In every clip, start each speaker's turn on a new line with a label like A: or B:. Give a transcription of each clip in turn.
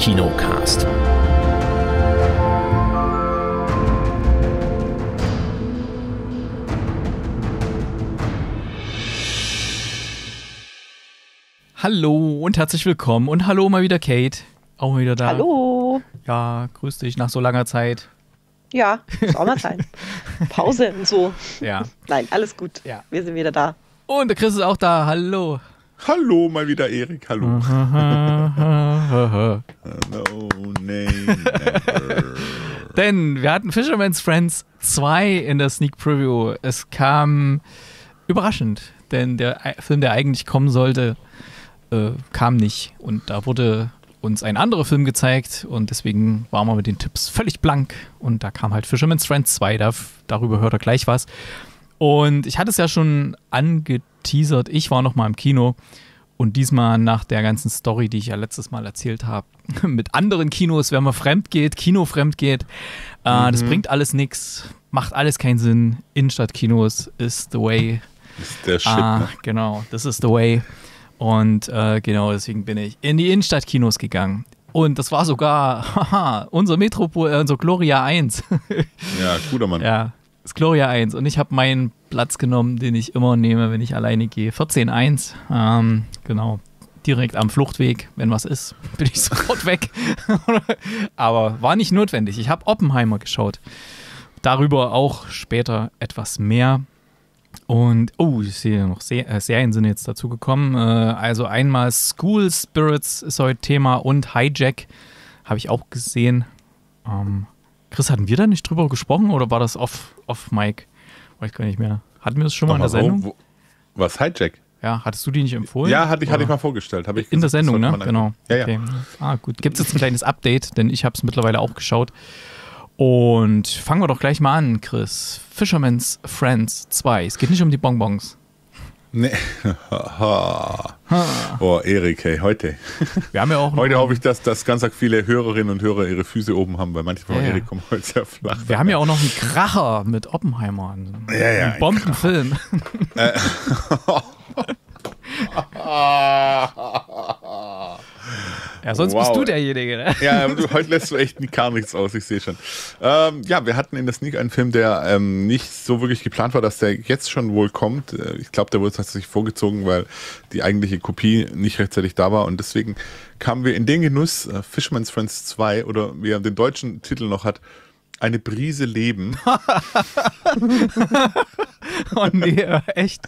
A: Kinocast.
B: Hallo und herzlich willkommen und hallo mal wieder Kate. Auch mal wieder da.
C: Hallo.
B: Ja, grüß dich nach so langer Zeit.
C: Ja, ist auch mal Zeit. Pause und so.
B: Ja.
C: Nein, alles gut.
B: Ja.
C: Wir sind wieder da.
B: Und der Chris ist auch da. Hallo.
D: Hallo, mal wieder Erik. Hallo. no, name,
B: Denn wir hatten Fisherman's Friends 2 in der Sneak Preview. Es kam überraschend, denn der Film, der eigentlich kommen sollte, äh, kam nicht. Und da wurde uns ein anderer Film gezeigt und deswegen waren wir mit den Tipps völlig blank. Und da kam halt Fisherman's Friends 2, da, darüber hört er gleich was. Und ich hatte es ja schon angeteasert, ich war noch mal im Kino und diesmal nach der ganzen Story, die ich ja letztes Mal erzählt habe, mit anderen Kinos, wenn man fremd geht, Kino fremd geht, äh,
D: Mhm.
B: das bringt alles nichts, macht alles keinen Sinn. Innenstadtkinos ist the way.
D: ist der Shit,
B: ah,
D: ne?
B: Genau, this is the way. Und äh, genau deswegen bin ich in die Innenstadtkinos gegangen. Und das war sogar haha, unser Metropol, äh, unser Gloria 1.
D: Ja, guter Mann.
B: ja, das Gloria 1. Und ich habe meinen Platz genommen, den ich immer nehme, wenn ich alleine gehe. 14.1. Ähm, genau. Direkt am Fluchtweg, wenn was ist, bin ich sofort weg. Aber war nicht notwendig. Ich habe Oppenheimer geschaut. Darüber auch später etwas mehr. Und, oh, ich sehe noch Se äh, Serien sind jetzt dazu gekommen. Äh, also einmal School Spirits ist heute Thema und Hijack habe ich auch gesehen. Ähm, Chris, hatten wir da nicht drüber gesprochen oder war das off, off Mike? Weiß gar nicht mehr. Hatten wir das schon mal in der Sendung?
D: wo- Was, Hijack?
B: Ja, hattest du die nicht empfohlen?
D: Ja, hatte ich, hatte ich
B: Oder?
D: mal vorgestellt. Hab ich
B: In der
D: gesagt,
B: Sendung, ne? Genau.
D: Ja, ja.
B: Okay. Ah, gut. Gibt es jetzt ein kleines Update, denn ich habe es mittlerweile auch geschaut. Und fangen wir doch gleich mal an, Chris. Fisherman's Friends 2. Es geht nicht um die Bonbons.
D: Nee. Oh, Erik, hey, heute.
B: Wir haben ja auch
D: Heute hoffe ich, dass, dass ganz viele Hörerinnen und Hörer ihre Füße oben haben, weil manche von
B: Ja.
D: Erik kommen heute sehr flach.
B: wir haben ja auch noch einen Kracher mit Oppenheimer.
D: Ja, ja,
B: einen
D: ein
B: Bombenfilm. Ja, sonst
D: Wow.
B: bist du derjenige, ne?
D: Ja, du, heute lässt du echt gar nichts aus, ich sehe schon. Ähm, ja, wir hatten in der Sneak einen Film, der ähm, nicht so wirklich geplant war, dass der jetzt schon wohl kommt. Äh, Ich glaube, der wurde tatsächlich vorgezogen, weil die eigentliche Kopie nicht rechtzeitig da war. Und deswegen kamen wir in den Genuss, äh, Fisherman's Friends 2 oder wie er den deutschen Titel noch hat, eine Brise Leben.
B: Oh nee, äh, echt.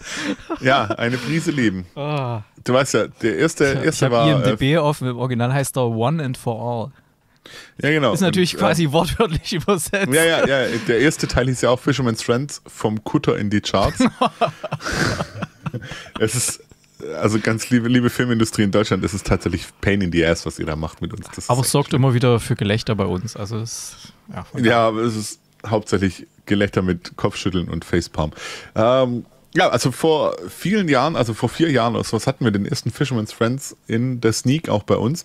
D: Ja, eine Brise Leben.
B: Oh.
D: Du weißt ja, der erste,
B: Ich
D: erste
B: habe
D: war. Äh,
B: IMDb offen, im Original heißt er One and for All.
D: ja, genau.
B: Ist natürlich
D: Und,
B: quasi wortwörtlich übersetzt.
D: Ja, ja, ja. Der erste Teil hieß ja auch Fisherman's Friends vom Kutter in die Charts. es ist, also ganz liebe, liebe Filmindustrie in Deutschland, es ist tatsächlich Pain in the Ass, was ihr da macht mit uns. Das
B: Aber es sorgt immer wieder für Gelächter bei uns. Also es, ja,
D: ja, aber es ist hauptsächlich Gelächter mit Kopfschütteln und Facepalm. Ähm, ja, also vor vielen Jahren, also vor vier Jahren oder sowas, hatten wir den ersten Fisherman's Friends in der Sneak auch bei uns.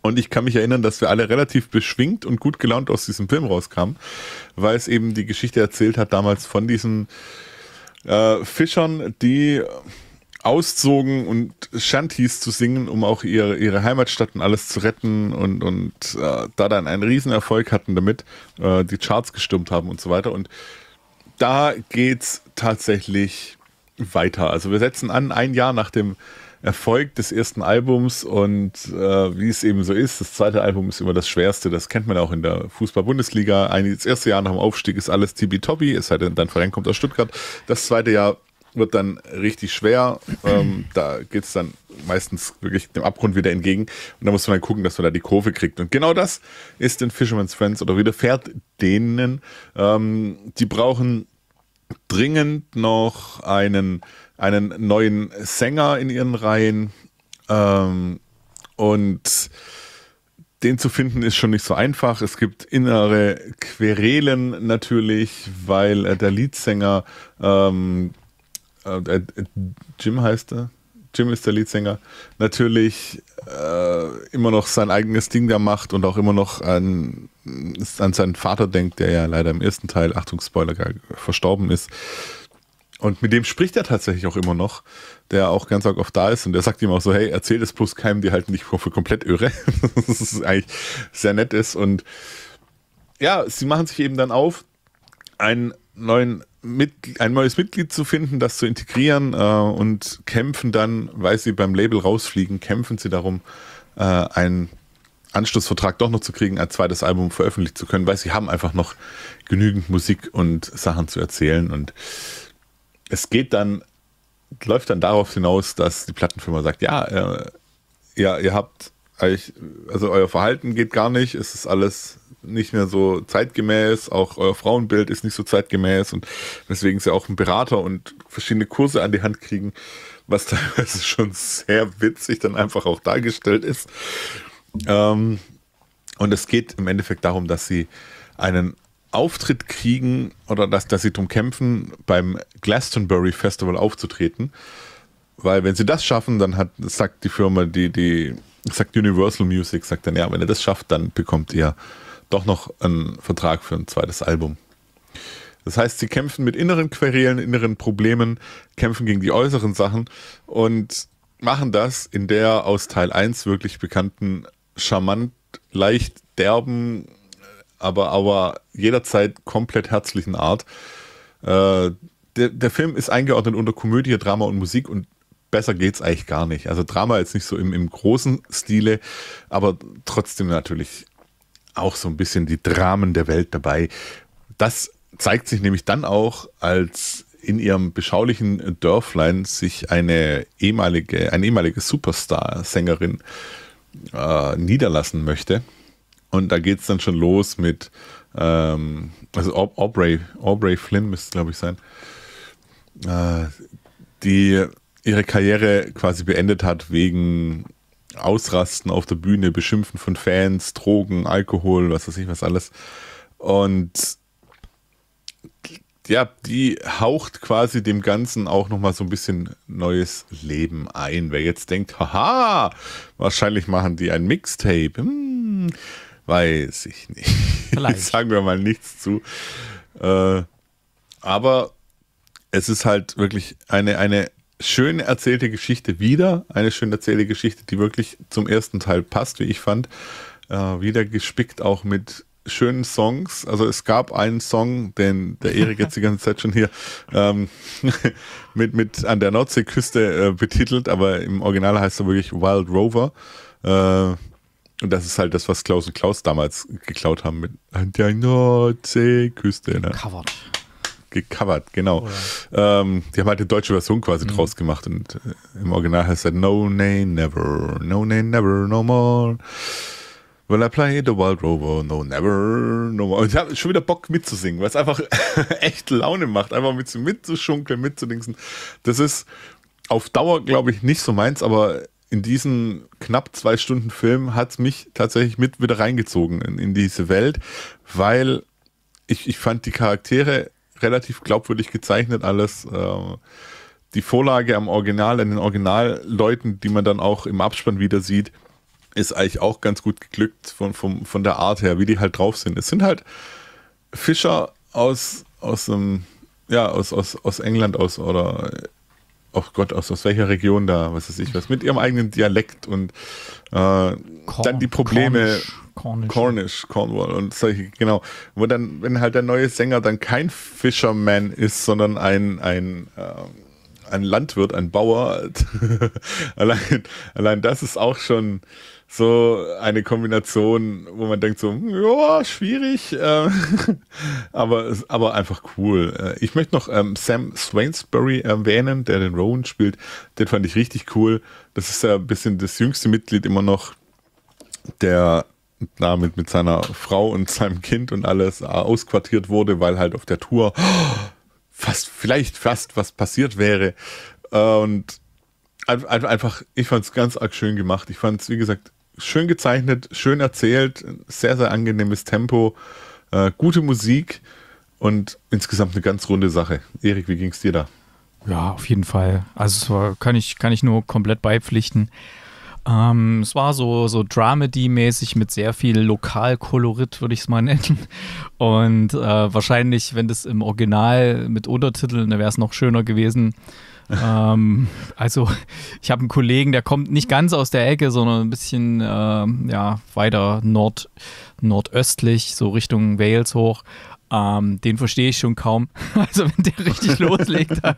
D: Und ich kann mich erinnern, dass wir alle relativ beschwingt und gut gelaunt aus diesem Film rauskamen, weil es eben die Geschichte erzählt hat damals von diesen äh, Fischern, die auszogen und Shanties zu singen, um auch ihre, ihre Heimatstadt und alles zu retten und, und äh, da dann einen Riesenerfolg hatten damit, äh, die Charts gestürmt haben und so weiter. Und da geht's tatsächlich weiter. Also wir setzen an, ein Jahr nach dem Erfolg des ersten Albums und äh, wie es eben so ist, das zweite Album ist immer das schwerste, das kennt man auch in der Fußball-Bundesliga. Das erste Jahr nach dem Aufstieg ist alles tibi-tobi, es sei denn, dein Verein kommt aus Stuttgart. Das zweite Jahr wird dann richtig schwer. Ähm, da geht's dann meistens wirklich dem Abgrund wieder entgegen. Und da muss man dann gucken, dass man da die Kurve kriegt. Und genau das ist den Fisherman's Friends oder widerfährt denen. Ähm, die brauchen dringend noch einen, einen neuen Sänger in ihren Reihen. Ähm, und den zu finden ist schon nicht so einfach. Es gibt innere Querelen natürlich, weil äh, der Leadsänger, ähm, äh, äh, Jim heißt er, Jim ist der Leadsänger, natürlich äh, immer noch sein eigenes Ding da macht und auch immer noch an, an seinen Vater denkt, der ja leider im ersten Teil, Achtung Spoiler, verstorben ist. und mit dem spricht er tatsächlich auch immer noch, der auch ganz oft da ist. Und der sagt ihm auch so, hey, erzähl das bloß keinem, die halten dich für komplett irre. das ist eigentlich sehr nett ist. Und ja, sie machen sich eben dann auf, einen neuen mit, ein neues Mitglied zu finden, das zu integrieren äh, und kämpfen dann, weil sie beim Label rausfliegen, kämpfen sie darum, äh, einen Anschlussvertrag doch noch zu kriegen, ein zweites Album veröffentlichen zu können, weil sie haben einfach noch genügend Musik und Sachen zu erzählen. Und es geht dann, läuft dann darauf hinaus, dass die Plattenfirma sagt, ja, äh, ja ihr habt also euer Verhalten geht gar nicht, es ist alles nicht mehr so zeitgemäß, auch euer Frauenbild ist nicht so zeitgemäß und deswegen sie auch einen Berater und verschiedene Kurse an die Hand kriegen, was teilweise schon sehr witzig dann einfach auch dargestellt ist. Ähm, und es geht im Endeffekt darum, dass sie einen Auftritt kriegen oder dass, dass sie darum kämpfen, beim Glastonbury Festival aufzutreten. Weil wenn sie das schaffen, dann hat, sagt die Firma, die, die, sagt Universal Music, sagt dann, ja, wenn ihr das schafft, dann bekommt ihr doch noch einen Vertrag für ein zweites Album. Das heißt, sie kämpfen mit inneren Querelen, inneren Problemen, kämpfen gegen die äußeren Sachen und machen das in der aus Teil 1 wirklich bekannten, charmant, leicht derben, aber, aber jederzeit komplett herzlichen Art. Äh, der, der Film ist eingeordnet unter Komödie, Drama und Musik und besser geht's eigentlich gar nicht. Also Drama jetzt nicht so im, im großen Stile, aber trotzdem natürlich auch so ein bisschen die Dramen der Welt dabei. Das zeigt sich nämlich dann auch, als in ihrem beschaulichen Dörflein sich eine ehemalige, eine ehemalige Superstar-Sängerin äh, niederlassen möchte. Und da geht es dann schon los mit, ähm, also Aubrey, Aubrey Flynn müsste es, glaube ich, sein, äh, die ihre Karriere quasi beendet hat wegen Ausrasten auf der Bühne, Beschimpfen von Fans, Drogen, Alkohol, was weiß ich was alles. Und ja, die haucht quasi dem Ganzen auch nochmal so ein bisschen neues Leben ein. Wer jetzt denkt, haha, wahrscheinlich machen die ein Mixtape. Hm, weiß ich nicht. Vielleicht. Sagen wir mal nichts zu. Äh, aber es ist halt wirklich eine, eine schön erzählte Geschichte wieder. Eine schön erzählte Geschichte, die wirklich zum ersten Teil passt, wie ich fand. Äh, wieder gespickt auch mit schönen Songs. Also es gab einen Song, den der Erik jetzt die ganze Zeit schon hier ähm, mit, mit an der Nordseeküste äh, betitelt, aber im Original heißt er wirklich Wild Rover. Äh, und das ist halt das, was Klaus und Klaus damals geklaut haben mit an der Nordseeküste. Ne? Covered gecovert, genau. Ähm, die haben halt eine deutsche Version quasi mhm. draus gemacht und äh, im Original heißt er No Nay Never, No Nay Never, No More. Will I play the Wild Rover? No, never, no more. Und ich habe schon wieder Bock mitzusingen, weil es einfach echt Laune macht, einfach mit, mitzuschunkeln, mitzudingsen. Das ist auf Dauer, glaube ich, nicht so meins, aber in diesen knapp zwei Stunden Film hat es mich tatsächlich mit wieder reingezogen in, in diese Welt, weil ich, ich fand die Charaktere relativ glaubwürdig gezeichnet alles. Äh, die Vorlage am Original, an den Originalleuten, die man dann auch im Abspann wieder sieht, ist eigentlich auch ganz gut geglückt von, von, von der Art her, wie die halt drauf sind. Es sind halt Fischer aus, aus, um, ja, aus, aus, aus England, aus oder oh Gott, aus, aus welcher Region da, was weiß ich was, mit ihrem eigenen Dialekt und äh, dann die Probleme. Cornish. Cornish, Cornwall und solche, genau. Wo dann, wenn halt der neue Sänger dann kein Fisherman ist, sondern ein, ein, äh, ein Landwirt, ein Bauer, allein, allein das ist auch schon so eine Kombination, wo man denkt so, ja, schwierig, äh, aber, aber einfach cool. Äh, ich möchte noch ähm, Sam Swainsbury erwähnen, der den Rowan spielt. Den fand ich richtig cool. Das ist ja ein bisschen das jüngste Mitglied immer noch, der damit mit seiner Frau und seinem Kind und alles ausquartiert wurde, weil halt auf der Tour fast, vielleicht fast was passiert wäre. Und einfach, ich fand es ganz arg schön gemacht. Ich fand es, wie gesagt, schön gezeichnet, schön erzählt, sehr, sehr angenehmes Tempo, äh, gute Musik und insgesamt eine ganz runde Sache. Erik, wie ging es dir da?
B: Ja, auf jeden Fall. Also kann ich, kann ich nur komplett beipflichten. Ähm, es war so, so Dramedy-mäßig mit sehr viel Lokalkolorit, würde ich es mal nennen. Und äh, wahrscheinlich, wenn das im Original mit Untertiteln, dann wäre es noch schöner gewesen. ähm, also ich habe einen Kollegen, der kommt nicht ganz aus der Ecke, sondern ein bisschen äh, ja, weiter nord, nordöstlich, so Richtung Wales hoch. Ähm, den verstehe ich schon kaum. Also wenn der richtig loslegt, da,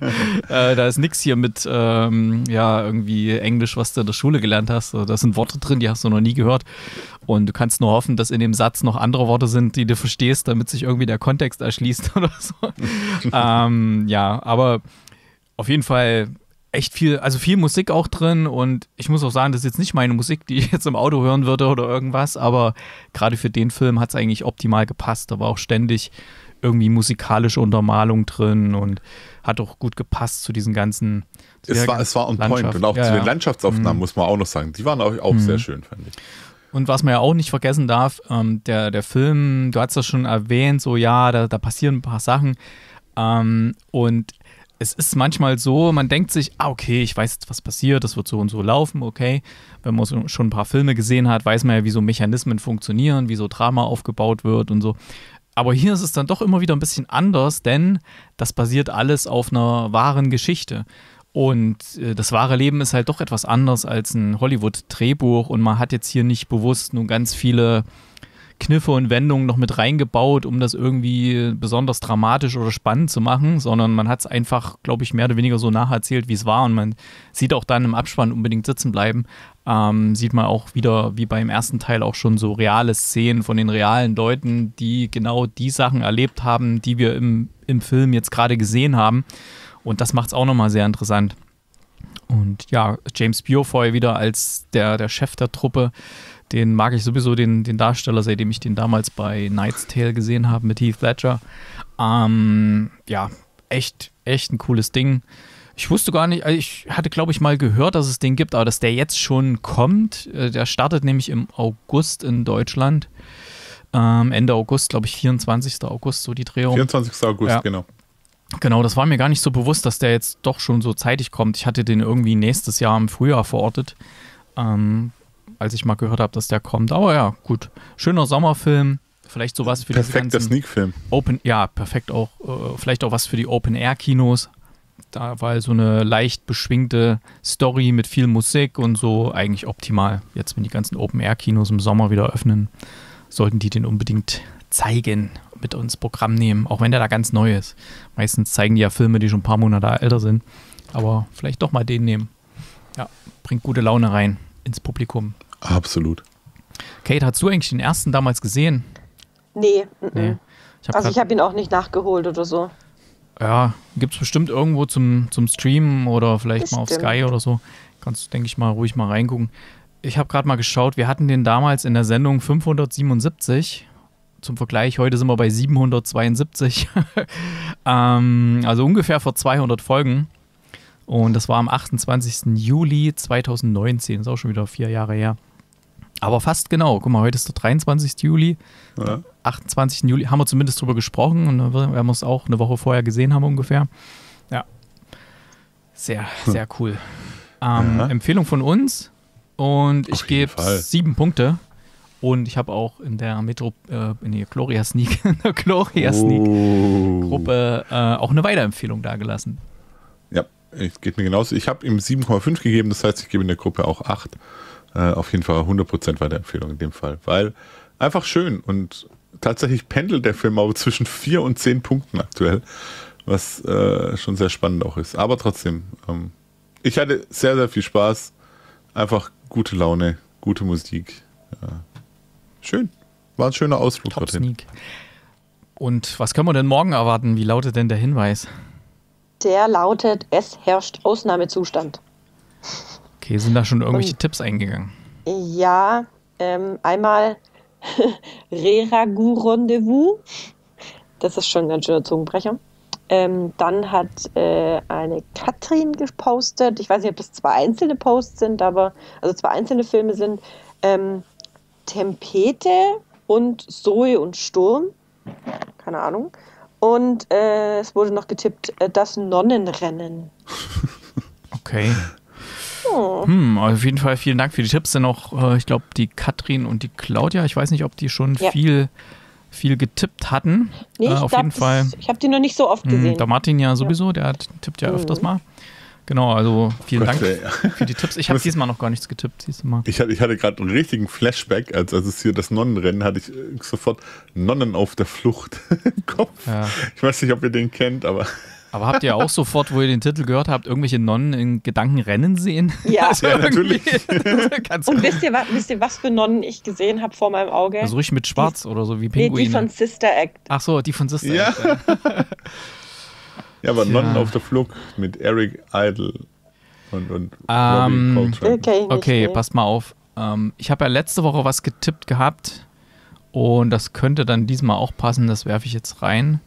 B: äh, da ist nichts hier mit ähm, ja irgendwie Englisch, was du in der Schule gelernt hast. Da sind Worte drin, die hast du noch nie gehört. Und du kannst nur hoffen, dass in dem Satz noch andere Worte sind, die du verstehst, damit sich irgendwie der Kontext erschließt oder so. ähm, ja, aber auf jeden Fall echt viel, also viel Musik auch drin und ich muss auch sagen, das ist jetzt nicht meine Musik, die ich jetzt im Auto hören würde oder irgendwas, aber gerade für den Film hat es eigentlich optimal gepasst. Da war auch ständig irgendwie musikalische Untermalung drin und hat auch gut gepasst zu diesen ganzen.
D: Zu es, war, es war on point und auch ja, zu den Landschaftsaufnahmen mhm. muss man auch noch sagen. Die waren auch, auch mhm. sehr schön, fand ich.
B: Und was man ja auch nicht vergessen darf, ähm, der, der Film, du hast das schon erwähnt, so ja, da, da passieren ein paar Sachen. Ähm, und es ist manchmal so, man denkt sich, ah, okay, ich weiß jetzt, was passiert, das wird so und so laufen, okay. Wenn man so schon ein paar Filme gesehen hat, weiß man ja, wie so Mechanismen funktionieren, wie so Drama aufgebaut wird und so. Aber hier ist es dann doch immer wieder ein bisschen anders, denn das basiert alles auf einer wahren Geschichte. Und äh, das wahre Leben ist halt doch etwas anders als ein Hollywood-Drehbuch und man hat jetzt hier nicht bewusst nur ganz viele Kniffe und Wendungen noch mit reingebaut, um das irgendwie besonders dramatisch oder spannend zu machen, sondern man hat es einfach, glaube ich, mehr oder weniger so nacherzählt, wie es war. Und man sieht auch dann im Abspann unbedingt sitzen bleiben. Ähm, sieht man auch wieder, wie beim ersten Teil, auch schon so reale Szenen von den realen Leuten, die genau die Sachen erlebt haben, die wir im, im Film jetzt gerade gesehen haben. Und das macht es auch nochmal sehr interessant. Und ja, James Purefoy wieder als der, der Chef der Truppe den mag ich sowieso, den, den Darsteller, seitdem ich den damals bei Knight's Tale gesehen habe mit Heath Ledger. Ähm, ja, echt, echt ein cooles Ding. Ich wusste gar nicht, also ich hatte, glaube ich, mal gehört, dass es den gibt, aber dass der jetzt schon kommt. Äh, der startet nämlich im August in Deutschland. Ähm, Ende August, glaube ich, 24. August, so die Drehung.
D: 24. August, ja. genau.
B: Genau, das war mir gar nicht so bewusst, dass der jetzt doch schon so zeitig kommt. Ich hatte den irgendwie nächstes Jahr im Frühjahr verortet. Ähm, als ich mal gehört habe, dass der kommt. Aber ja, gut. Schöner Sommerfilm. Vielleicht sowas für
D: Perfekter Sneak-Film.
B: Open, ja, perfekt auch. Äh, vielleicht auch was für die Open-Air-Kinos. Da war so eine leicht beschwingte Story mit viel Musik und so eigentlich optimal. Jetzt, wenn die ganzen Open-Air-Kinos im Sommer wieder öffnen, sollten die den unbedingt zeigen, mit uns Programm nehmen, auch wenn der da ganz neu ist. Meistens zeigen die ja Filme, die schon ein paar Monate älter sind. Aber vielleicht doch mal den nehmen. Ja, bringt gute Laune rein ins Publikum.
D: Absolut.
B: Kate, hast du eigentlich den ersten damals gesehen?
C: Nee. nee. Ich also ich habe ihn auch nicht nachgeholt oder so.
B: Ja, gibt es bestimmt irgendwo zum, zum Streamen oder vielleicht bestimmt. mal auf Sky oder so. Kannst du, denke ich mal, ruhig mal reingucken. Ich habe gerade mal geschaut, wir hatten den damals in der Sendung 577. Zum Vergleich, heute sind wir bei 772. ähm, also ungefähr vor 200 Folgen. Und das war am 28. Juli 2019. Das ist auch schon wieder vier Jahre her. Aber fast genau. Guck mal, heute ist der 23. Juli. Ja. 28. Juli haben wir zumindest drüber gesprochen und wir haben es auch eine Woche vorher gesehen haben ungefähr. Ja. Sehr, hm. sehr cool. Ähm, ja. Empfehlung von uns und ich gebe sieben Punkte. Und ich habe auch in der Metro, äh, in der Gloria Sneak, in der Gloria Sneak oh. Gruppe äh, auch eine Weiterempfehlung dagelassen.
D: Ja, es geht mir genauso. Ich habe ihm 7,5 gegeben, das heißt, ich gebe in der Gruppe auch 8. Äh, auf jeden Fall 100% Weiterempfehlung in dem Fall, weil einfach schön und tatsächlich pendelt der Film aber zwischen 4 und 10 Punkten aktuell, was äh, schon sehr spannend auch ist. Aber trotzdem, ähm, ich hatte sehr, sehr viel Spaß. Einfach gute Laune, gute Musik. Ja. Schön. War ein schöner Ausflug
B: Top dorthin. Sneak. Und was können wir denn morgen erwarten? Wie lautet denn der Hinweis?
C: Der lautet, es herrscht Ausnahmezustand.
B: Okay, sind da schon irgendwelche Und, Tipps eingegangen?
C: Ja, ähm, einmal Reragu-Rendezvous. Das ist schon ein ganz schöner Zungenbrecher. Ähm, dann hat äh, eine Katrin gepostet, ich weiß nicht, ob das zwei einzelne Posts sind, aber also zwei einzelne Filme sind. Ähm, Tempete und Zoe und Sturm. Keine Ahnung. Und äh, es wurde noch getippt, äh, das Nonnenrennen.
B: Okay.
C: Oh.
B: Hm, auf jeden Fall vielen Dank für die Tipps. Sind auch, äh, ich glaube, die Katrin und die Claudia. Ich weiß nicht, ob die schon
C: Ja.
B: viel, viel getippt hatten.
C: Nee,
B: äh,
C: ich
B: auf
C: glaub,
B: jeden Fall.
C: Das, ich habe die noch nicht so oft
B: Hm,
C: gesehen.
B: der Martin ja sowieso, der hat, tippt ja
C: Mhm.
B: öfters mal. Genau, also vielen
D: Gott,
B: Dank
D: ey.
B: für die Tipps. Ich habe diesmal noch gar nichts getippt, siehst du mal.
D: Ich hatte, ich hatte gerade einen richtigen Flashback, als, als es hier das Nonnenrennen hatte ich äh, sofort Nonnen auf der Flucht im Kopf.
B: Ja.
D: Ich weiß nicht, ob ihr den kennt, aber
B: Aber habt ihr auch sofort, wo ihr den Titel gehört habt, irgendwelche Nonnen in Gedanken rennen sehen?
C: Ja.
B: Also
D: Ja, natürlich.
B: Ganz
C: Und wisst ihr, wa- wisst ihr, was für Nonnen ich gesehen habe vor meinem Auge?
B: also richtig mit Schwarz oder so wie
C: nee,
B: Pinguine.
C: die von Sister Act.
B: Ach so, die von Sister.
D: Ja.
B: Act, ja.
D: ja, aber
B: Tja.
D: Nonnen auf der Flucht mit Eric Idle und, und
B: Ähm,
D: Robbie Coltrane.
C: Okay, nee.
B: passt mal auf. Ähm, ich habe ja letzte Woche was getippt gehabt und das könnte dann diesmal auch passen. Das werfe ich jetzt rein.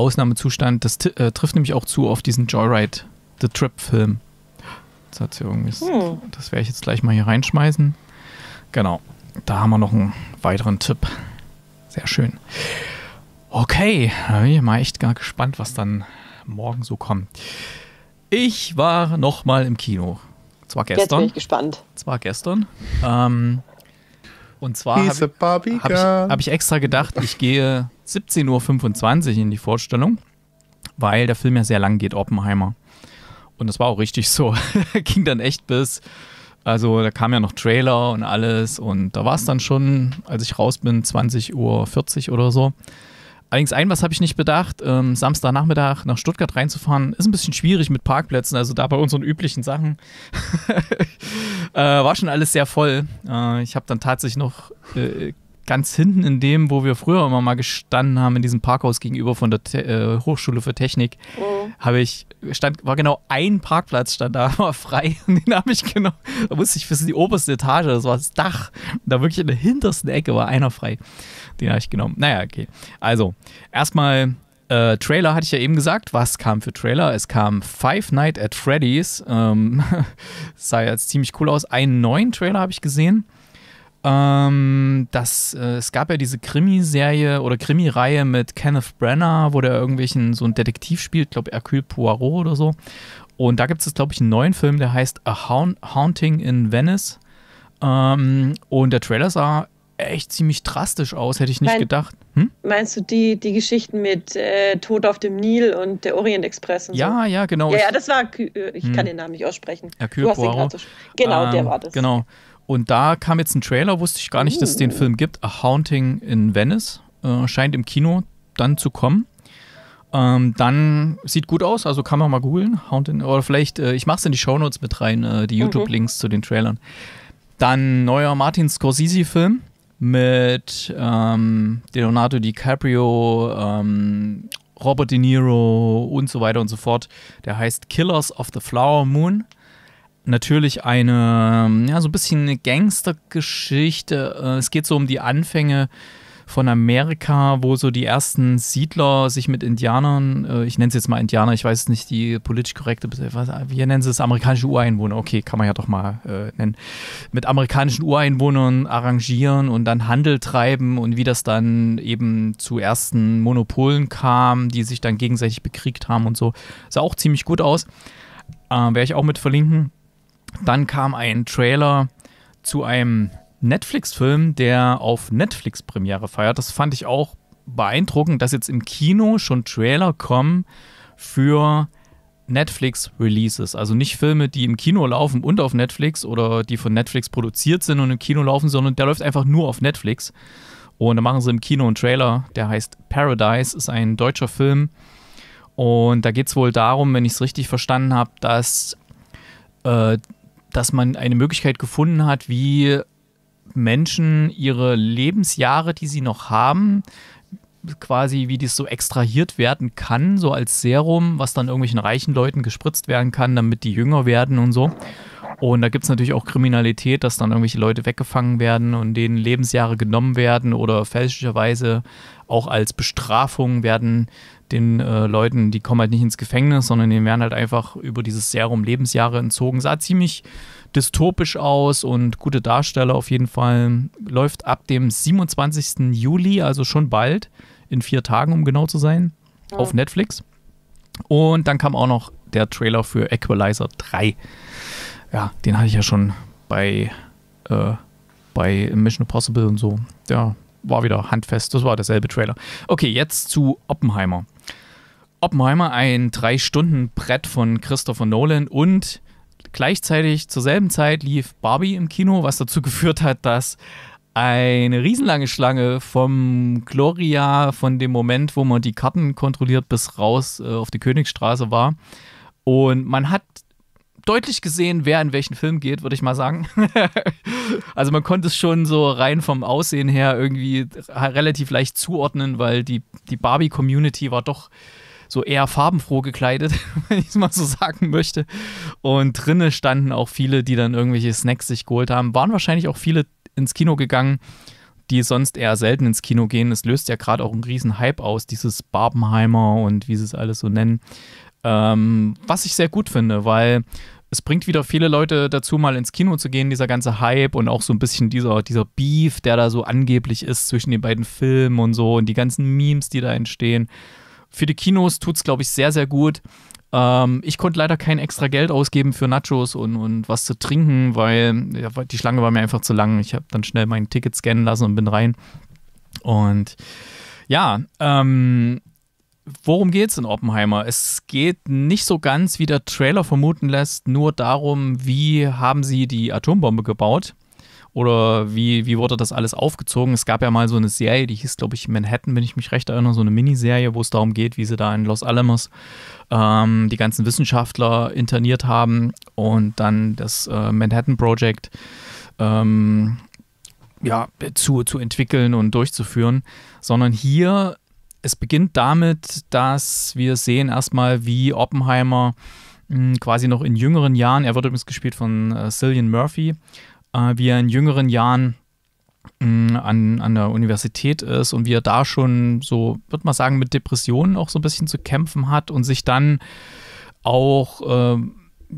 B: Ausnahmezustand. Das äh, trifft nämlich auch zu auf diesen Joyride The Trip Film. Das hat sie irgendwie.
C: Hm.
B: Das werde ich jetzt gleich mal hier reinschmeißen. Genau. Da haben wir noch einen weiteren Tipp. Sehr schön. Okay, da bin ich mal echt gar gespannt, was dann morgen so kommt. Ich war noch mal im Kino. Zwar
C: Jetzt bin
B: gestern.
C: ich gespannt.
B: Zwar gestern. Ähm, und zwar habe
D: Barbie
B: hab ich, hab ich extra gedacht, ich gehe 17.25 Uhr in die Vorstellung, weil der Film ja sehr lang geht, Oppenheimer. Und das war auch richtig so. Ging dann echt bis, also da kam ja noch Trailer und alles und da war es dann schon, als ich raus bin, 20.40 Uhr oder so. Allerdings ein, was habe ich nicht bedacht, ähm, Samstagnachmittag nach Stuttgart reinzufahren, ist ein bisschen schwierig mit Parkplätzen, also da bei unseren üblichen Sachen. äh, war schon alles sehr voll. Äh, ich habe dann tatsächlich noch äh, ganz hinten in dem, wo wir früher immer mal gestanden haben, in diesem Parkhaus gegenüber von der Te äh, Hochschule für Technik,
C: Mhm.
B: habe ich, stand, war genau ein Parkplatz, stand da, war frei und den habe ich genau, da musste ich bis in die oberste Etage, das war das Dach, und da wirklich in der hintersten Ecke war einer frei. Den habe ich genommen. Naja, okay. Also, erstmal, äh, Trailer hatte ich ja eben gesagt. Was kam für Trailer? Es kam Five Night at Freddy's. Ähm, sah jetzt ziemlich cool aus. Einen neuen Trailer habe ich gesehen. Ähm, das, äh, es gab ja diese Krimiserie oder Krimireihe mit Kenneth Branagh, wo der irgendwelchen so einen Detektiv spielt, ich glaube Hercule Poirot oder so. Und da gibt es, glaube ich, einen neuen Film, der heißt A Haun- Haunting in Venice. Ähm, und der Trailer sah echt ziemlich drastisch aus, hätte ich nicht
C: Nein.
B: gedacht. Hm?
C: Meinst du die, die Geschichten mit äh, Tod auf dem Nil und der Orient Express und
B: Ja, ja, genau.
C: so? Ja, ja, das war, äh, ich
B: Hm.
C: kann den Namen nicht aussprechen.
B: Hercule
C: du hast
B: Poirot.
C: gerade so. Genau, der
B: Ähm,
C: war das.
B: Genau. Und da kam jetzt ein Trailer, wusste ich gar nicht, dass es den
C: Uh.
B: Film gibt. A Haunting in Venice. Äh, scheint im Kino dann zu kommen. Ähm, dann sieht gut aus, also kann man mal googeln. Haunting, oder vielleicht, äh, ich mache es in die Shownotes mit rein, äh, die
C: Mhm.
B: YouTube-Links zu den Trailern. Dann neuer Martin Scorsese-Film mit ähm, Leonardo DiCaprio, ähm, Robert De Niro und so weiter und so fort. Der heißt Killers of the Flower Moon natürlich eine, ja, so ein bisschen eine Gangstergeschichte. Äh, Es geht so um die Anfänge von Amerika, wo so die ersten Siedler sich mit Indianern, äh, ich nenne es jetzt mal Indianer, ich weiß nicht die politisch korrekte, was, wie nennen sie es, amerikanische Ureinwohner, okay, kann man ja doch mal äh, nennen, mit amerikanischen Ureinwohnern arrangieren und dann Handel treiben und wie das dann eben zu ersten Monopolen kam, die sich dann gegenseitig bekriegt haben und so. Sah auch ziemlich gut aus. Äh, Werde ich auch mit verlinken. Dann kam ein Trailer zu einem Netflix-Film, der auf Netflix Premiere feiert. Das fand ich auch beeindruckend, dass jetzt im Kino schon Trailer kommen für Netflix-Releases. Also nicht Filme, die im Kino laufen und auf Netflix oder die von Netflix produziert sind und im Kino laufen, sondern der läuft einfach nur auf Netflix. Und da machen sie im Kino einen Trailer, der heißt Paradise, ist ein deutscher Film. Und da geht es wohl darum, wenn ich es richtig verstanden habe, dass, äh, dass man eine Möglichkeit gefunden hat, wie Menschen ihre Lebensjahre, die sie noch haben, quasi wie das so extrahiert werden kann, so als Serum, was dann irgendwelchen reichen Leuten gespritzt werden kann, damit die jünger werden und so. Und da gibt es natürlich auch Kriminalität, dass dann irgendwelche Leute weggefangen werden und denen Lebensjahre genommen werden oder fälschlicherweise auch als Bestrafung werden den äh, Leuten, die kommen halt nicht ins Gefängnis, sondern denen werden halt einfach über dieses Serum Lebensjahre entzogen. Sah ziemlich dystopisch aus und gute Darsteller auf jeden Fall. Läuft ab dem 27. Juli, also schon bald, in vier Tagen, um genau zu sein, auf Netflix. Und dann kam auch noch der Trailer für Equalizer 3. ja, den hatte ich ja schon bei, äh, bei Mission Impossible und so. Ja, war wieder handfest. Das war derselbe Trailer. Okay, jetzt zu Oppenheimer. Oppenheimer, ein Drei-Stunden-Brett von Christopher Nolan und gleichzeitig zur selben Zeit lief Barbie im Kino, was dazu geführt hat, dass eine riesenlange Schlange vom Gloria, von dem Moment, wo man die Karten kontrolliert, bis raus äh, auf die Königsstraße war. Und man hat deutlich gesehen, wer in welchen Film geht, würde ich mal sagen. also man konnte es schon so rein vom Aussehen her irgendwie relativ leicht zuordnen, weil die, die Barbie-Community war doch so eher farbenfroh gekleidet, wenn ich es mal so sagen möchte. Und drinnen standen auch viele, die dann irgendwelche Snacks sich geholt haben. Waren wahrscheinlich auch viele ins Kino gegangen, die sonst eher selten ins Kino gehen. Es löst ja gerade auch einen riesen Hype aus, dieses Barbenheimer und wie sie es alles so nennen. Ähm, was ich sehr gut finde, weil es bringt wieder viele Leute dazu, mal ins Kino zu gehen, dieser ganze Hype und auch so ein bisschen dieser, dieser Beef, der da so angeblich ist zwischen den beiden Filmen und so und die ganzen Memes, die da entstehen. Für die Kinos tut es, glaube ich, sehr, sehr gut. Ähm, ich konnte leider kein extra Geld ausgeben für Nachos und, und was zu trinken, weil ja, die Schlange war mir einfach zu lang. Ich habe dann schnell mein Ticket scannen lassen und bin rein. Und ja, ähm, worum geht es in Oppenheimer? Es geht nicht so ganz, wie der Trailer vermuten lässt, nur darum, wie haben sie die Atombombe gebaut oder wie, wie wurde das alles aufgezogen? Es gab ja mal so eine Serie, die hieß, glaube ich, Manhattan, wenn ich mich recht erinnere, so eine Miniserie, wo es darum geht, wie sie da in Los Alamos ähm, die ganzen Wissenschaftler interniert haben und dann das äh, Manhattan Project ähm, ja, zu, zu entwickeln und durchzuführen, sondern hier, es beginnt damit, dass wir sehen erstmal, wie Oppenheimer mh, hm, quasi noch in jüngeren Jahren, er wird übrigens gespielt von äh, Cillian Murphy, äh, wie er in jüngeren Jahren mh, an, an der Universität ist und wie er da schon so, würde man sagen, mit Depressionen auch so ein bisschen zu kämpfen hat und sich dann auch, äh,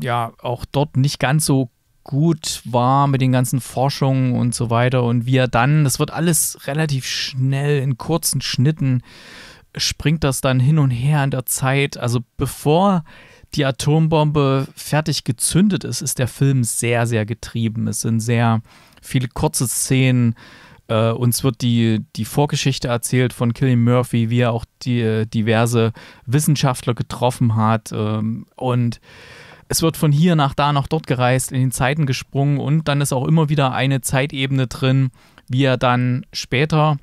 B: ja, auch dort nicht ganz so gut war mit den ganzen Forschungen und so weiter und wie er dann, das wird alles relativ schnell in kurzen Schnitten, springt das dann hin und her in der Zeit. Also bevor die Atombombe fertig gezündet ist, ist der Film sehr, sehr getrieben. Es sind sehr viele kurze Szenen. Äh, uns wird die, die Vorgeschichte erzählt von Killian Murphy, wie er auch die, äh, diverse Wissenschaftler getroffen hat. Ähm, und es wird von hier nach da nach dort gereist, in den Zeiten gesprungen und dann ist auch immer wieder eine Zeitebene drin, wie er dann später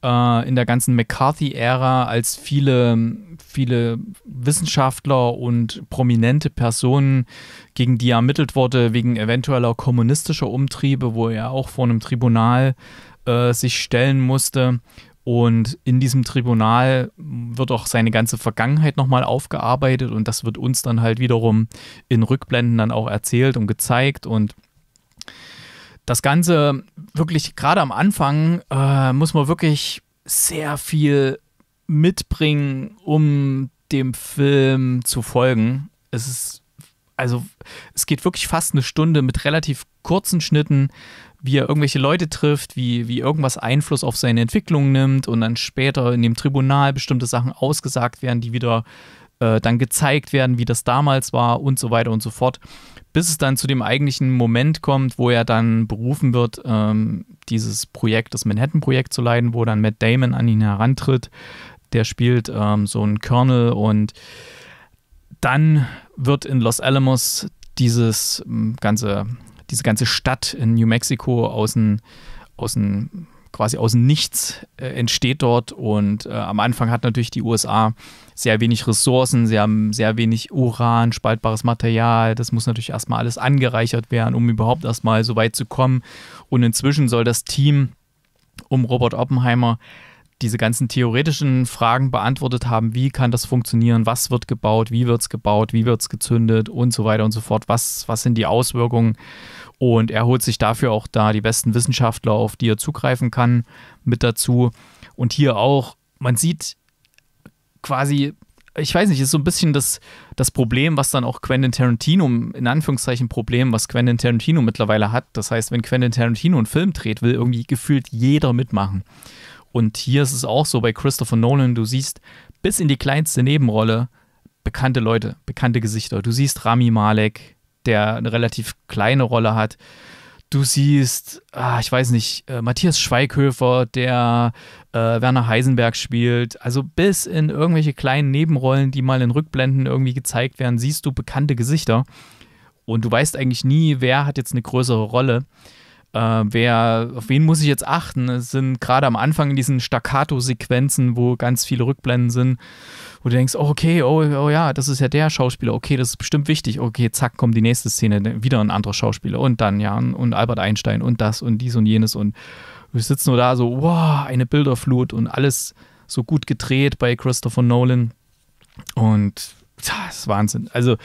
B: in der ganzen McCarthy-Ära, als viele, viele Wissenschaftler und prominente Personen, gegen die ermittelt wurde, wegen eventueller kommunistischer Umtriebe, wo er auch vor einem Tribunal äh, sich stellen musste. Und in diesem Tribunal wird auch seine ganze Vergangenheit nochmal aufgearbeitet und das wird uns dann halt wiederum in Rückblenden dann auch erzählt und gezeigt und das Ganze wirklich gerade am Anfang äh, muss man wirklich sehr viel mitbringen, um dem Film zu folgen. Es ist also es geht wirklich fast eine Stunde mit relativ kurzen Schnitten, wie er irgendwelche Leute trifft, wie, wie irgendwas Einfluss auf seine Entwicklung nimmt und dann später in dem Tribunal bestimmte Sachen ausgesagt werden, die wieder äh, dann gezeigt werden, wie das damals war und so weiter und so fort bis es dann zu dem eigentlichen Moment kommt, wo er dann berufen wird, ähm, dieses Projekt, das Manhattan-Projekt zu leiten, wo dann Matt Damon an ihn herantritt. Der spielt ähm, so einen Colonel und dann wird in Los Alamos dieses ähm, ganze, diese ganze Stadt in New Mexico außen, außen quasi aus Nichts äh, entsteht dort. Und äh, am Anfang hat natürlich die USA sehr wenig Ressourcen, sie haben sehr wenig Uran, spaltbares Material, das muss natürlich erstmal alles angereichert werden, um überhaupt erstmal so weit zu kommen. Und inzwischen soll das Team um Robert Oppenheimer diese ganzen theoretischen Fragen beantwortet haben, wie kann das funktionieren, was wird gebaut, wie wird es gebaut, wie wird es gezündet und so weiter und so fort, was, was sind die Auswirkungen und er holt sich dafür auch da die besten Wissenschaftler, auf die er zugreifen kann, mit dazu. Und hier auch, man sieht quasi, ich weiß nicht, ist so ein bisschen das, das Problem, was dann auch Quentin Tarantino, in Anführungszeichen Problem, was Quentin Tarantino mittlerweile hat. Das heißt, wenn Quentin Tarantino einen Film dreht, will irgendwie gefühlt jeder mitmachen. Und hier ist es auch so bei Christopher Nolan, du siehst bis in die kleinste Nebenrolle bekannte Leute, bekannte Gesichter. Du siehst Rami Malek, der eine relativ kleine Rolle hat. Du siehst, ah, ich weiß nicht, äh, Matthias Schweighöfer, der äh, Werner Heisenberg spielt. Also bis in irgendwelche kleinen Nebenrollen, die mal in Rückblenden irgendwie gezeigt werden, siehst du bekannte Gesichter. Und du weißt eigentlich nie, wer hat jetzt eine größere Rolle. Äh, wer, auf wen muss ich jetzt achten? Es sind gerade am Anfang in diesen Staccato-Sequenzen, wo ganz viele Rückblenden sind, wo du denkst, oh, okay, oh, oh ja, das ist ja der Schauspieler, okay, das ist bestimmt wichtig, okay, zack, kommt die nächste Szene, wieder ein anderer Schauspieler und dann, ja, und Albert Einstein und das und dies und jenes und wir sitzen nur da so, wow, eine Bilderflut und alles so gut gedreht bei Christopher Nolan und das ist Wahnsinn. Also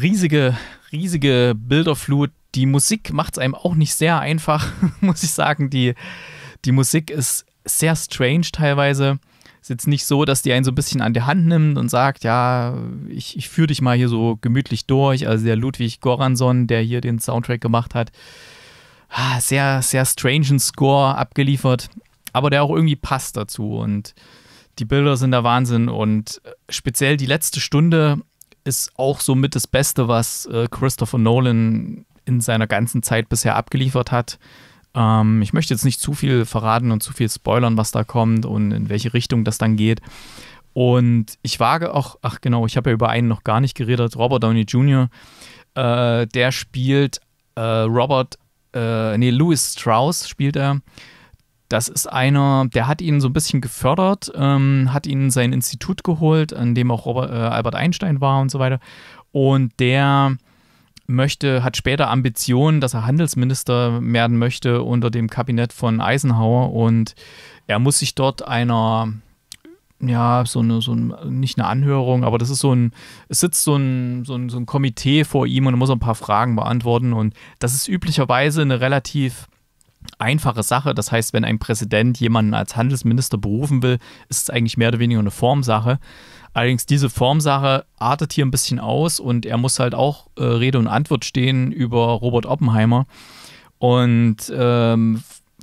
B: riesige, riesige Bilderflut. Die Musik macht es einem auch nicht sehr einfach, muss ich sagen. Die, die Musik ist sehr strange teilweise. Ist jetzt nicht so, dass die einen so ein bisschen an die Hand nimmt und sagt, ja, ich, ich führe dich mal hier so gemütlich durch. Also der Ludwig Goranson, der hier den Soundtrack gemacht hat, ah, sehr, sehr strangen Score abgeliefert, aber der auch irgendwie passt dazu und die Bilder sind der Wahnsinn und speziell die letzte Stunde ist auch somit das Beste, was äh, Christopher Nolan in seiner ganzen Zeit bisher abgeliefert hat. Ähm, ich möchte jetzt nicht zu viel verraten und zu viel spoilern, was da kommt und in welche Richtung das dann geht. Und ich wage auch, ach genau, ich habe ja über einen noch gar nicht geredet, Robert Downey Jr., äh, der spielt äh, Robert, äh, nee, Louis Strauss spielt er. Das ist einer, der hat ihn so ein bisschen gefördert, ähm, hat ihn in sein Institut geholt, an dem auch Robert, äh, Albert Einstein war und so weiter. Und der möchte, hat später Ambitionen, dass er Handelsminister werden möchte unter dem Kabinett von Eisenhower und er muss sich dort einer, ja, so eine, so ein, nicht eine Anhörung, aber das ist so ein, es sitzt so ein, so ein, so ein Komitee vor ihm und er muss ein paar Fragen beantworten und das ist üblicherweise eine relativ einfache Sache. Das heißt, wenn ein Präsident jemanden als Handelsminister berufen will, ist es eigentlich mehr oder weniger eine Formsache. Allerdings diese Formsache artet hier ein bisschen aus und er muss halt auch äh, Rede und Antwort stehen über Robert Oppenheimer. Und ähm,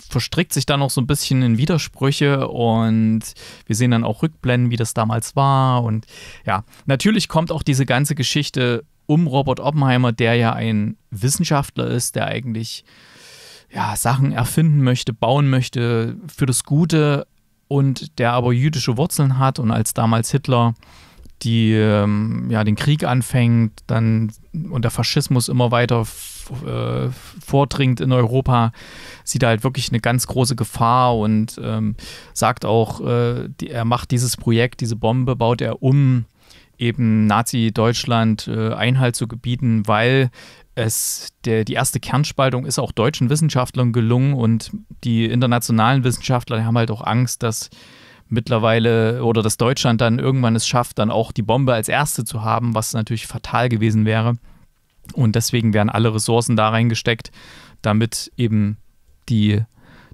B: verstrickt sich dann noch so ein bisschen in Widersprüche und wir sehen dann auch Rückblenden, wie das damals war. Und ja, natürlich kommt auch diese ganze Geschichte um Robert Oppenheimer, der ja ein Wissenschaftler ist, der eigentlich ja, Sachen erfinden möchte, bauen möchte für das Gute, und der aber jüdische Wurzeln hat und als damals Hitler die ähm, ja den Krieg anfängt, dann und der Faschismus immer weiter äh, vordringt in Europa, sieht er halt wirklich eine ganz große Gefahr und ähm, sagt auch, äh, die, er macht dieses Projekt, diese Bombe baut er um eben Nazi-Deutschland äh, Einhalt zu gebieten, weil es, der, die erste Kernspaltung ist auch deutschen Wissenschaftlern gelungen und die internationalen Wissenschaftler haben halt auch Angst, dass mittlerweile oder dass Deutschland dann irgendwann es schafft, dann auch die Bombe als erste zu haben, was natürlich fatal gewesen wäre. Und deswegen werden alle Ressourcen da reingesteckt, damit eben die,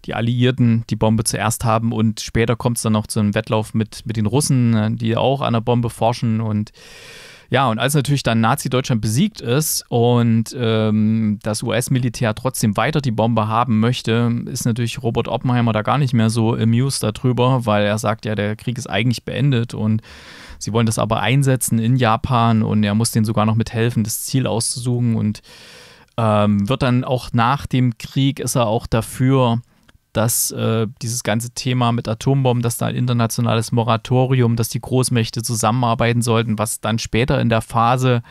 B: die Alliierten die Bombe zuerst haben und später kommt es dann noch zu einem Wettlauf mit, mit den Russen, die auch an der Bombe forschen und ja, und als natürlich dann Nazi-Deutschland besiegt ist und ähm, das US-Militär trotzdem weiter die Bombe haben möchte, ist natürlich Robert Oppenheimer da gar nicht mehr so amused darüber, weil er sagt, ja, der Krieg ist eigentlich beendet und sie wollen das aber einsetzen in Japan und er muss denen sogar noch mithelfen, das Ziel auszusuchen und ähm, wird dann auch nach dem Krieg ist er auch dafür, dass äh, dieses ganze Thema mit Atombomben, dass da ein internationales Moratorium, dass die Großmächte zusammenarbeiten sollten, was dann später in der Phase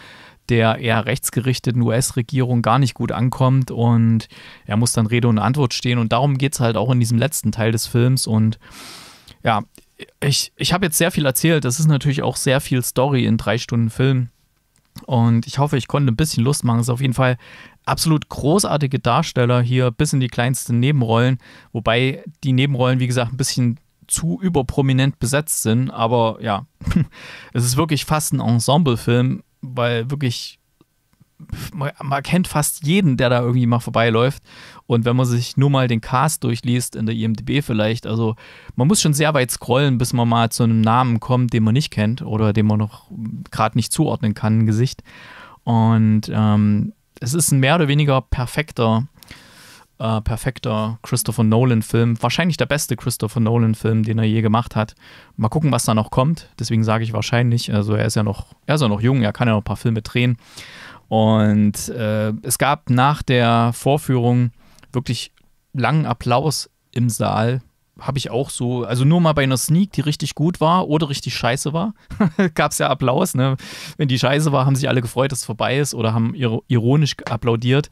B: der eher rechtsgerichteten US-Regierung gar nicht gut ankommt. Und er muss dann Rede und Antwort stehen. Und darum geht es halt auch in diesem letzten Teil des Films. Und ja, ich, ich habe jetzt sehr viel erzählt, das ist natürlich auch sehr viel Story in drei Stunden Film. Und ich hoffe, ich konnte ein bisschen Lust machen. Es ist auf jeden Fall absolut großartige Darsteller hier bis in die kleinsten Nebenrollen, wobei die Nebenrollen, wie gesagt, ein bisschen zu überprominent besetzt sind, aber ja, es ist wirklich fast ein Ensemblefilm, weil wirklich man, man, kennt fast jeden, der da irgendwie mal vorbeiläuft. Und wenn man sich nur mal den Cast durchliest in der IMDb vielleicht, also man muss schon sehr weit scrollen, bis man mal zu einem Namen kommt, den man nicht kennt oder den man noch gerade nicht zuordnen kann, ein Gesicht. Und ähm, es ist ein mehr oder weniger perfekter, äh, perfekter Christopher Nolan-Film. Wahrscheinlich der beste Christopher Nolan-Film, den er je gemacht hat. Mal gucken, was da noch kommt. Deswegen sage ich wahrscheinlich. Also er ist ja noch, er ist ja noch jung, er kann ja noch ein paar Filme drehen. Und äh, es gab nach der Vorführung wirklich langen Applaus im Saal. Habe ich auch so, also nur mal bei einer Sneak, die richtig gut war oder richtig scheiße war, gab es ja Applaus. Ne? Wenn die scheiße war, haben sich alle gefreut, dass es vorbei ist oder haben ironisch applaudiert.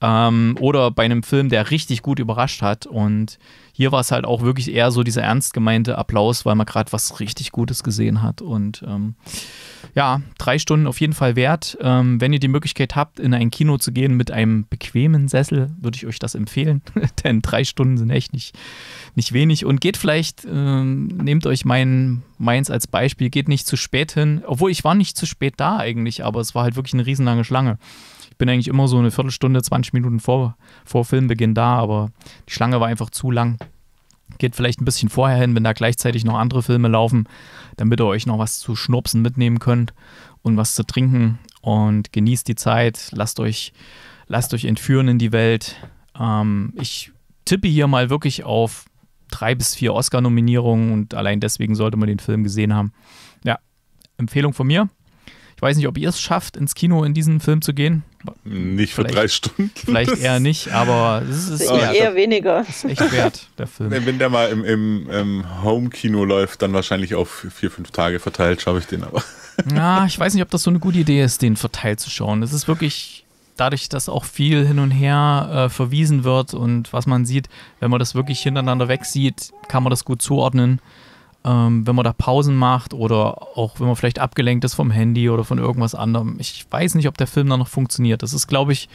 B: Ähm, oder bei einem Film, der richtig gut überrascht hat. Und hier war es halt auch wirklich eher so dieser ernst gemeinte Applaus, weil man gerade was richtig Gutes gesehen hat. Und ähm, ja, drei Stunden auf jeden Fall wert. Ähm, wenn ihr die Möglichkeit habt, in ein Kino zu gehen mit einem bequemen Sessel, würde ich euch das empfehlen. Denn drei Stunden sind echt nicht, nicht wenig. Und geht vielleicht, ähm, nehmt euch mein, meins als Beispiel, geht nicht zu spät hin. Obwohl ich war nicht zu spät da eigentlich, aber es war halt wirklich eine riesenlange Schlange bin eigentlich immer so eine Viertelstunde, 20 Minuten vor, vor Filmbeginn da, aber die Schlange war einfach zu lang. Geht vielleicht ein bisschen vorher hin, wenn da gleichzeitig noch andere Filme laufen, damit ihr euch noch was zu schnurpsen mitnehmen könnt und was zu trinken und genießt die Zeit, lasst euch, lasst euch entführen in die Welt. Ähm, ich tippe hier mal wirklich auf drei bis vier Oscar-Nominierungen und allein deswegen sollte man den Film gesehen haben. Ja, Empfehlung von mir. Ich weiß nicht, ob ihr es schafft, ins Kino in diesen Film zu gehen.
D: Nicht für drei Stunden.
B: Vielleicht eher nicht, aber es
C: ist, wert. eher weniger.
B: Das ist echt wert, der Film.
D: Wenn der mal im, im, im Home-Kino läuft, dann wahrscheinlich auf vier, fünf Tage verteilt, schaffe ich den aber.
B: Ja, ich weiß nicht, ob das so eine gute Idee ist, den verteilt zu schauen. Das ist wirklich dadurch, dass auch viel hin und her äh, verwiesen wird und was man sieht, wenn man das wirklich hintereinander wegsieht, kann man das gut zuordnen ähm, wenn man da Pausen macht oder auch wenn man vielleicht abgelenkt ist vom Handy oder von irgendwas anderem. Ich weiß nicht, ob der Film dann noch funktioniert. Das ist, glaube ich,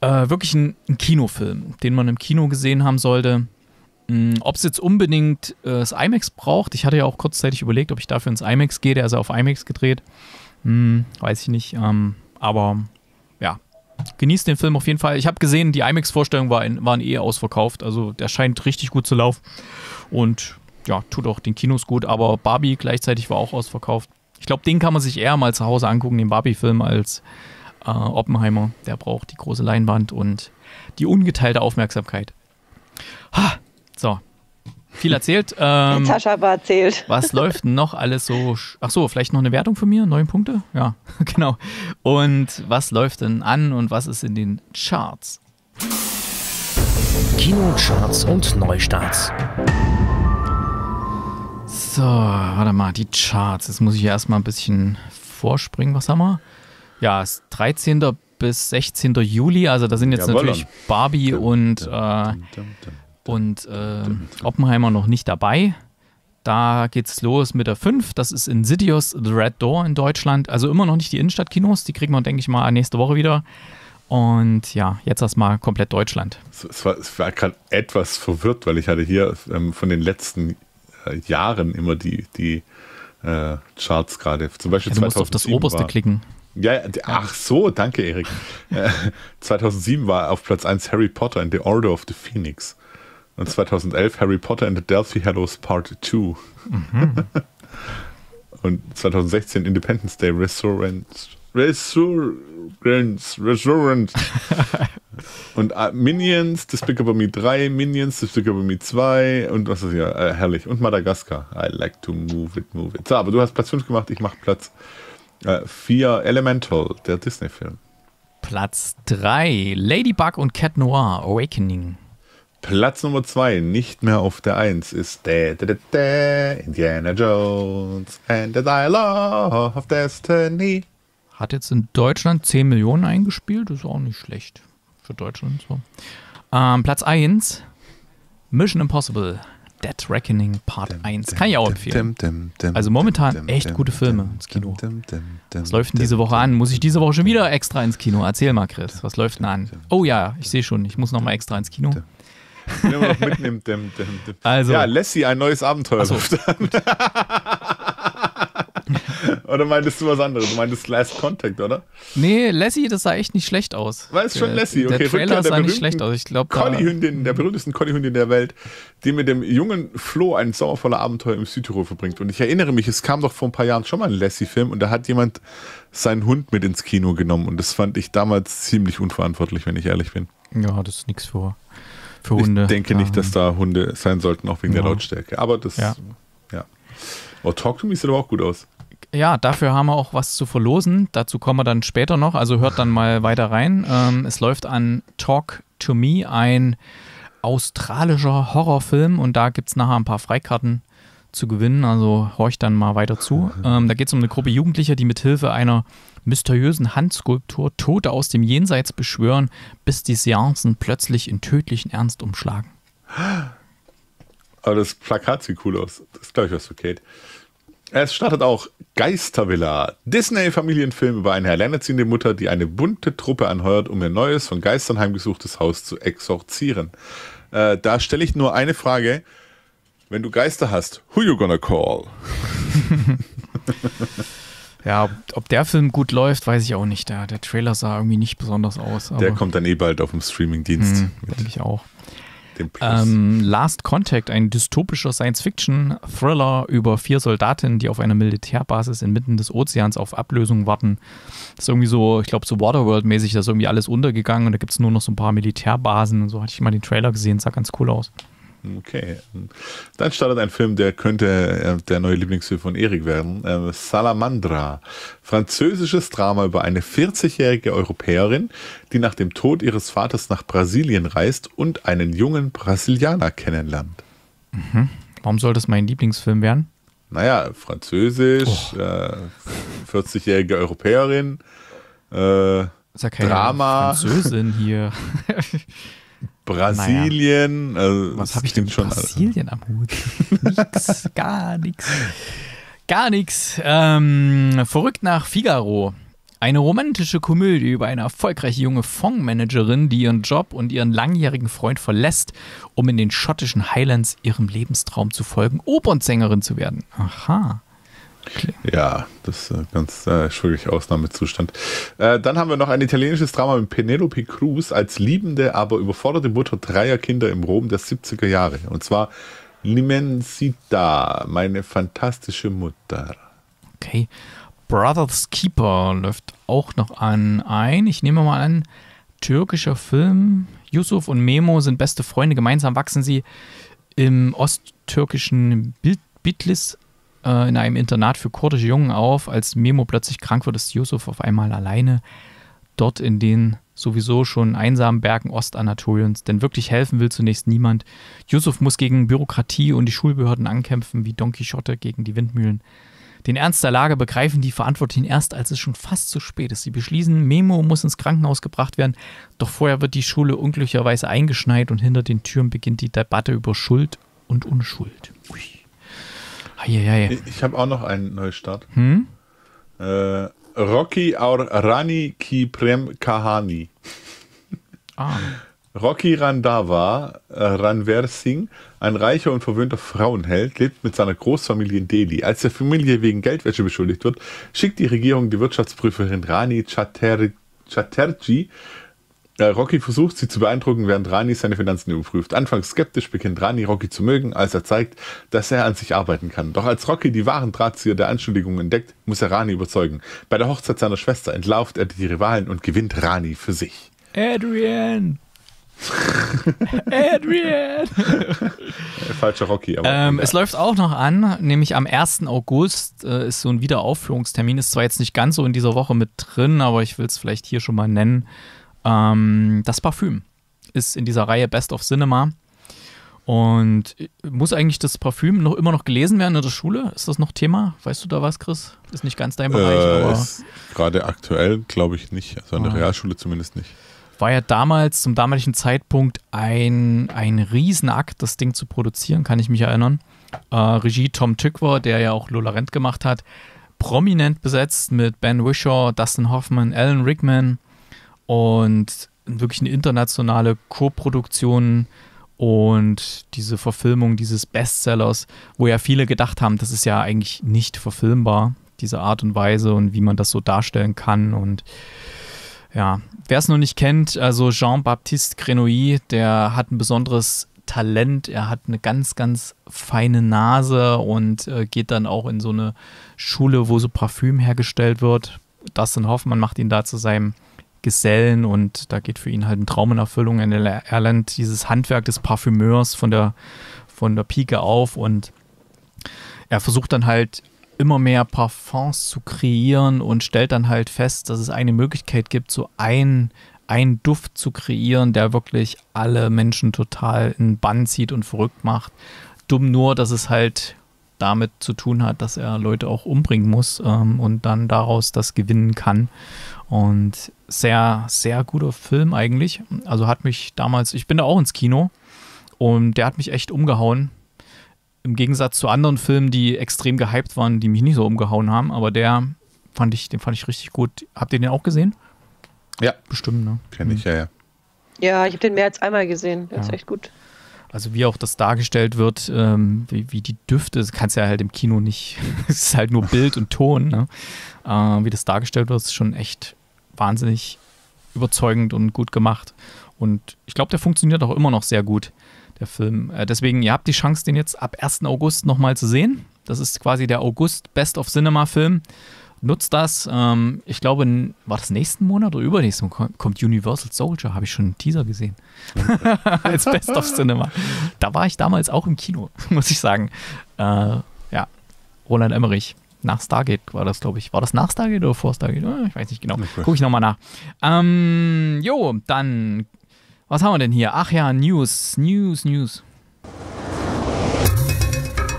B: äh, wirklich ein, ein, Kinofilm, den man im Kino gesehen haben sollte. Hm, ob es jetzt unbedingt äh, das IMAX braucht, ich hatte ja auch kurzzeitig überlegt, ob ich dafür ins IMAX gehe, der ist ja auf IMAX gedreht. Hm, weiß ich nicht. Ähm, aber ja, genießt den Film auf jeden Fall. Ich habe gesehen, die IMAX-Vorstellungen war waren eh ausverkauft. Also der scheint richtig gut zu laufen. Und ja, tut auch den Kinos gut, aber Barbie gleichzeitig war auch ausverkauft. Ich glaube, den kann man sich eher mal zu Hause angucken, den Barbie-Film, als äh, Oppenheimer. Der braucht die große Leinwand und die ungeteilte Aufmerksamkeit. Ha, so, viel erzählt.
C: Ähm, Tascha aber erzählt.
B: Was läuft noch alles so? Ach so, vielleicht noch eine Wertung von mir? Neun Punkte? Ja, genau. Und was läuft denn an und was ist in den Charts?
A: Kinocharts und Neustarts.
B: So, warte mal, die Charts. Jetzt muss ich erstmal ein bisschen vorspringen. Was haben wir? Ja, es 13. bis 16. Juli. Also da sind jetzt ja, natürlich Barbie dum, und, äh, und äh, Oppenheimer noch nicht dabei. Da geht's los mit der 5. Das ist Insidious The Red Door in Deutschland. Also immer noch nicht die Innenstadtkinos. Die kriegen wir, denke ich mal, nächste Woche wieder. Und ja, jetzt erstmal komplett Deutschland.
D: Es war, war gerade etwas verwirrt, weil ich hatte hier ähm, von den letzten äh, Jahren immer die, die äh, Charts gerade. Zum Beispiel ja,
B: du musst auf das oberste war, klicken.
D: Ja, ach so, danke, Erik. 2007 äh, war auf Platz 1 Harry Potter and the Order of the Phoenix. Und 2011 Harry Potter and the Delphi Hallows Part 2. Mhm. Und 2016 Independence Day Resurrence. Resurrence. Resurrence. Und äh, Minions, Despicable Me 3, Minions, Despicable Me 2 und was ist hier? Äh, herrlich. Und Madagaskar. I like to move it, move it. So, aber du hast Platz 5 gemacht, ich mache Platz 4, äh, Elemental, der Disney-Film.
B: Platz 3, Ladybug und Cat Noir, Awakening.
D: Platz Nummer 2, nicht mehr auf der 1, ist da, da, da, Indiana Jones and the Dialogue of Destiny.
B: Hat jetzt in Deutschland 10 Millionen eingespielt, ist auch nicht schlecht für Deutschland. So. Ähm, Platz 1, Mission Impossible, Dead Reckoning Part 1. Kann ich auch empfehlen. Also momentan echt gute Filme ins Kino. Was läuft denn diese Woche an? Muss ich diese Woche schon wieder extra ins Kino? Erzähl mal, Chris. Was läuft denn an? Oh ja, ich sehe schon. Ich muss noch mal extra ins Kino.
D: Also, ja, Lassie, ein neues Abenteuer. So, oder meintest du was anderes? Du meintest Last Contact, oder?
B: Nee, Lassie, das sah echt nicht schlecht aus.
D: War es schon Lassie?
B: Okay, der Trailer sah nicht schlecht aus. Ich glaube,
D: Collie-Hündin, der berühmtesten Collie-Hündin der Welt, die mit dem jungen Flo ein sauervoller Abenteuer im Südtirol verbringt. Und ich erinnere mich, es kam doch vor ein paar Jahren schon mal ein Lassie-Film und da hat jemand seinen Hund mit ins Kino genommen und das fand ich damals ziemlich unverantwortlich, wenn ich ehrlich bin.
B: Ja, das ist nichts für, für Hunde.
D: Ich denke ja. nicht, dass da Hunde sein sollten, auch wegen ja. der Lautstärke. Aber das, ja. ja. Oh, Talk to Me sieht aber auch gut aus.
B: Ja, dafür haben wir auch was zu verlosen. Dazu kommen wir dann später noch. Also hört dann mal weiter rein. Ähm, es läuft an Talk to Me, ein australischer Horrorfilm. Und da gibt es nachher ein paar Freikarten zu gewinnen. Also horcht dann mal weiter zu. Ähm, da geht es um eine Gruppe Jugendlicher, die mit Hilfe einer mysteriösen Handskulptur Tote aus dem Jenseits beschwören, bis die Seancen plötzlich in tödlichen Ernst umschlagen.
D: Aber das Plakat sieht cool aus. Das ist, glaube ich, was für Kate. Es startet auch Geistervilla, Disney-Familienfilm über eine alleinerziehende Mutter, die eine bunte Truppe anheuert, um ihr neues, von Geistern heimgesuchtes Haus zu exorzieren. Äh, da stelle ich nur eine Frage. Wenn du Geister hast, who you gonna call?
B: Ja, ob, ob der Film gut läuft, weiß ich auch nicht. Der, der Trailer sah irgendwie nicht besonders aus.
D: Der kommt dann eh bald auf dem Streamingdienst.
B: Hm, denke ich auch. Ähm, Last Contact, ein dystopischer Science-Fiction-Thriller über vier Soldatinnen, die auf einer Militärbasis inmitten des Ozeans auf Ablösung warten. Das ist irgendwie so, ich glaube, so Waterworld-mäßig, da ist irgendwie alles untergegangen und da gibt es nur noch so ein paar Militärbasen und so hatte ich mal den Trailer gesehen, sah ganz cool aus.
D: Okay. Dann startet ein Film, der könnte äh, der neue Lieblingsfilm von Erik werden. Äh, Salamandra. Französisches Drama über eine 40-jährige Europäerin, die nach dem Tod ihres Vaters nach Brasilien reist und einen jungen Brasilianer kennenlernt.
B: Warum soll das mein Lieblingsfilm werden?
D: Naja, Französisch, äh, 40-jährige Europäerin, äh,
B: Ist ja keine
D: Drama.
B: Französin hier.
D: Brasilien. Also,
B: Was habe ich denn
D: schon
B: Brasilien am Hut? nix, gar nichts. Gar nichts. Ähm, Verrückt nach Figaro. Eine romantische Komödie über eine erfolgreiche junge Fondsmanagerin, die ihren Job und ihren langjährigen Freund verlässt, um in den schottischen Highlands ihrem Lebenstraum zu folgen, Opernsängerin zu werden. Aha.
D: Ja, das ist äh, ganz äh, wirklich Ausnahmezustand. Äh, dann haben wir noch ein italienisches Drama mit Penelope Cruz als liebende, aber überforderte Mutter dreier Kinder im Rom der 70er Jahre. Und zwar L'Immensità, meine fantastische Mutter.
B: Okay. Brothers Keeper läuft auch noch an ein. Ich nehme mal an, türkischer Film. Yusuf und Memo sind beste Freunde. Gemeinsam wachsen sie im osttürkischen Bit- Bitlis äh, in einem Internat für kurdische Jungen auf. Als Memo plötzlich krank wird, ist Yusuf auf einmal alleine dort in den sowieso schon einsamen Bergen Ostanatoliens. Denn wirklich helfen will zunächst niemand. Yusuf muss gegen Bürokratie und die Schulbehörden ankämpfen, wie Don Quixote gegen die Windmühlen. Den Ernst der Lage begreifen die Verantwortlichen erst, als es schon fast zu spät ist. Sie beschließen, Memo muss ins Krankenhaus gebracht werden, doch vorher wird die Schule unglücklicherweise eingeschneit und hinter den Türen beginnt die Debatte über Schuld und Unschuld. Ui. Eieiei.
D: Ich, habe auch noch einen Neustart.
B: Hm?
D: Äh, Rocky Aur Rani Ki Prem Kahani.
B: Ah,
D: Rocky Randava äh, Ranver Singh, ein reicher und verwöhnter Frauenheld, lebt mit seiner Großfamilie in Delhi. Als der Familie wegen Geldwäsche beschuldigt wird, schickt die Regierung die Wirtschaftsprüferin Rani Chatter Chatterjee. Rocky versucht, sie zu beeindrucken, während Rani seine Finanzen überprüft. Anfangs skeptisch beginnt Rani Rocky zu mögen, als er zeigt, dass er an sich arbeiten kann. Doch als Rocky die wahren Drahtzieher der Anschuldigungen entdeckt, muss er Rani überzeugen. Bei der Hochzeit seiner Schwester entlauft er die Rivalen und gewinnt Rani für sich.
B: Adrian! Adrian!
D: Falscher Rocky, aber.
B: Ähm, es läuft auch noch an, nämlich am 1. August äh, ist so ein Wiederaufführungstermin. Ist zwar jetzt nicht ganz so in dieser Woche mit drin, aber ich will es vielleicht hier schon mal nennen. Ähm, das Parfüm ist in dieser Reihe Best of Cinema. Und äh, muss eigentlich das Parfüm noch immer noch gelesen werden in der Schule? Ist das noch Thema? Weißt du da was, Chris? Ist nicht ganz dein Bereich,
D: äh, gerade aktuell glaube ich nicht. Also an der
B: Ah.
D: Realschule zumindest nicht.
B: war ja damals, zum damaligen Zeitpunkt, ein, ein Riesenakt, das Ding zu produzieren, kann ich mich erinnern. Äh, Regie Tom Tykwer, der ja auch Lola Rent gemacht hat, prominent besetzt mit Ben Wishaw, Dustin Hoffman, Alan Rickman und wirklich eine internationale Co-Produktion und diese Verfilmung dieses Bestsellers, wo ja viele gedacht haben, das ist ja eigentlich nicht verfilmbar, diese Art und Weise und wie man das so darstellen kann und ja, wer es noch nicht kennt, also Jean-Baptiste Grenouille, der hat ein besonderes Talent, er hat eine ganz, ganz feine Nase und äh, geht dann auch in so eine Schule, wo so Parfüm hergestellt wird. Dustin Hoffmann macht ihn da zu seinem Gesellen und da geht für ihn halt ein Traum in Erfüllung. Er er lernt dieses Handwerk des Parfümeurs von der, von der Pike auf und er versucht dann halt immer mehr Parfums zu kreieren und stellt dann halt fest, dass es eine Möglichkeit gibt, so ein, einen Duft zu kreieren, der wirklich alle Menschen total in Bann zieht und verrückt macht. Dumm nur, dass es halt damit zu tun hat, dass er Leute auch umbringen muss ähm, und dann daraus das gewinnen kann. Und sehr, sehr guter Film eigentlich. Also hat mich damals, ich bin da auch ins Kino und der hat mich echt umgehauen. Im Gegensatz zu anderen Filmen, die extrem gehypt waren, die mich nicht so umgehauen haben, aber der fand ich, den fand ich richtig gut. Habt ihr den auch gesehen?
D: Ja.
B: Bestimmt, ne?
D: Kenn ich, ja, ja.
C: Ja, ich habe den mehr als einmal gesehen. Der
B: Ja.
C: ist echt gut.
B: Also wie auch das dargestellt wird, ähm, wie, wie die Düfte, das kannst du ja halt im Kino nicht, es ist halt nur Bild und Ton, ne? äh, wie das dargestellt wird, ist schon echt wahnsinnig überzeugend und gut gemacht. Und ich glaube, der funktioniert auch immer noch sehr gut, der Film. Äh, deswegen, ihr habt die Chance, den jetzt ab 1. August nochmal zu sehen. Das ist quasi der August Best of Cinema Film. Nutzt das. Ähm, ich glaube, war das nächsten Monat oder übernächsten Monat kommt Universal Soldier, habe ich schon einen Teaser gesehen. Als Best of Cinema. Da war ich damals auch im Kino, muss ich sagen. Äh, ja, Roland Emmerich. Nach Stargate war das, glaube ich. War das nach Stargate oder vor Stargate? Äh, Ich weiß nicht genau.
D: Okay.
B: Gucke ich nochmal nach. Ähm, jo, dann, was haben wir denn hier? Ach ja, News, News, News.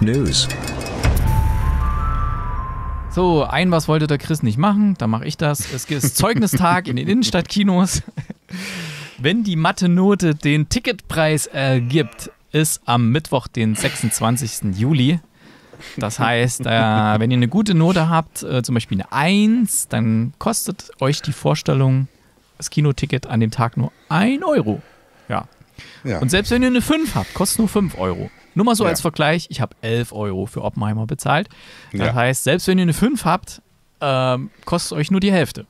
A: News.
B: So, ein was wollte der Chris nicht machen, dann mache ich das. Es ist Zeugnistag in den Innenstadtkinos. Wenn die Mathe-Note den Ticketpreis ergibt, ist am Mittwoch, den 26. Juli. Das heißt, äh, wenn ihr eine gute Note habt, äh, zum Beispiel eine 1, dann kostet euch die Vorstellung, das Kinoticket an dem Tag nur 1 Euro. Ja.
D: Ja.
B: Und selbst wenn ihr eine 5 habt, kostet nur 5 Euro. Nur mal so
D: Ja.
B: als Vergleich, ich habe 11 Euro für Oppenheimer bezahlt. Das
D: Ja.
B: heißt, selbst wenn ihr eine 5 habt, ähm, kostet euch nur die Hälfte.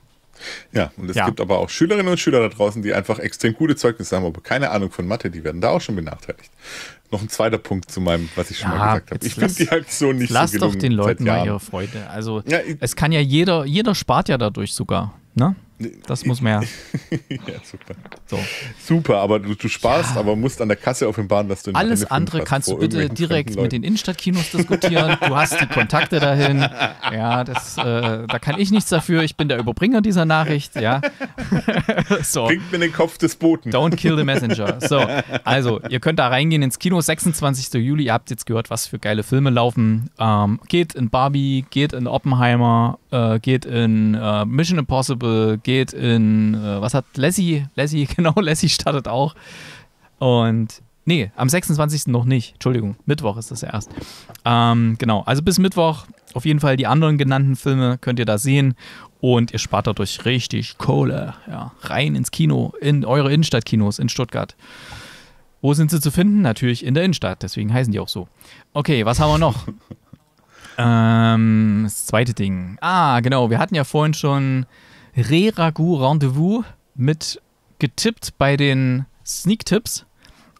D: Ja, und es
B: Ja.
D: gibt aber auch Schülerinnen und Schüler da draußen, die einfach extrem gute Zeugnisse haben, aber keine Ahnung von Mathe, die werden da auch schon benachteiligt. Noch ein zweiter Punkt zu meinem, was ich schon
B: Ja,
D: mal gesagt habe. Ich finde
B: lass-
D: die Aktion nicht
B: Lass
D: so
B: doch
D: gelungen
B: den Leuten mal ihre Freude. Also
D: Ja,
B: es kann ja jeder, jeder spart ja dadurch sogar. Ne? Das muss man ja.
D: ja, super.
B: So.
D: Super, aber du, du sparst, aber musst an der Kasse offenbaren, dass du in
B: Alles andere kannst du bitte direkt mit den. Innenstadtkinos diskutieren. Du hast die Kontakte dahin. Ja, das, äh, da kann ich nichts dafür. Ich bin der Überbringer dieser Nachricht. Ja. so.
D: Bringt mir den Kopf des Boten.
B: Don't kill the messenger. So, also, ihr könnt da reingehen ins Kino, 26. Juli. Ihr habt jetzt gehört, was für geile Filme laufen. Ähm, geht in Barbie, geht in Oppenheimer, äh, geht in äh, Mission Impossible, geht in, äh, was hat Lassie? Lassie, genau, Lassie startet auch. Und, nee, am 26. noch nicht. Entschuldigung, Mittwoch ist das erst. Ähm, genau, also bis Mittwoch auf jeden Fall die anderen genannten Filme könnt ihr da sehen. Und ihr spart dadurch richtig Kohle. Ja, rein ins Kino, in eure Innenstadtkinos in Stuttgart. Wo sind sie zu finden? Natürlich in der Innenstadt, deswegen heißen die auch so. Okay, was haben wir noch? ähm, das zweite Ding. Ah, genau, wir hatten ja vorhin schon Re-Ragout Rendezvous mit getippt bei den Sneak-Tipps.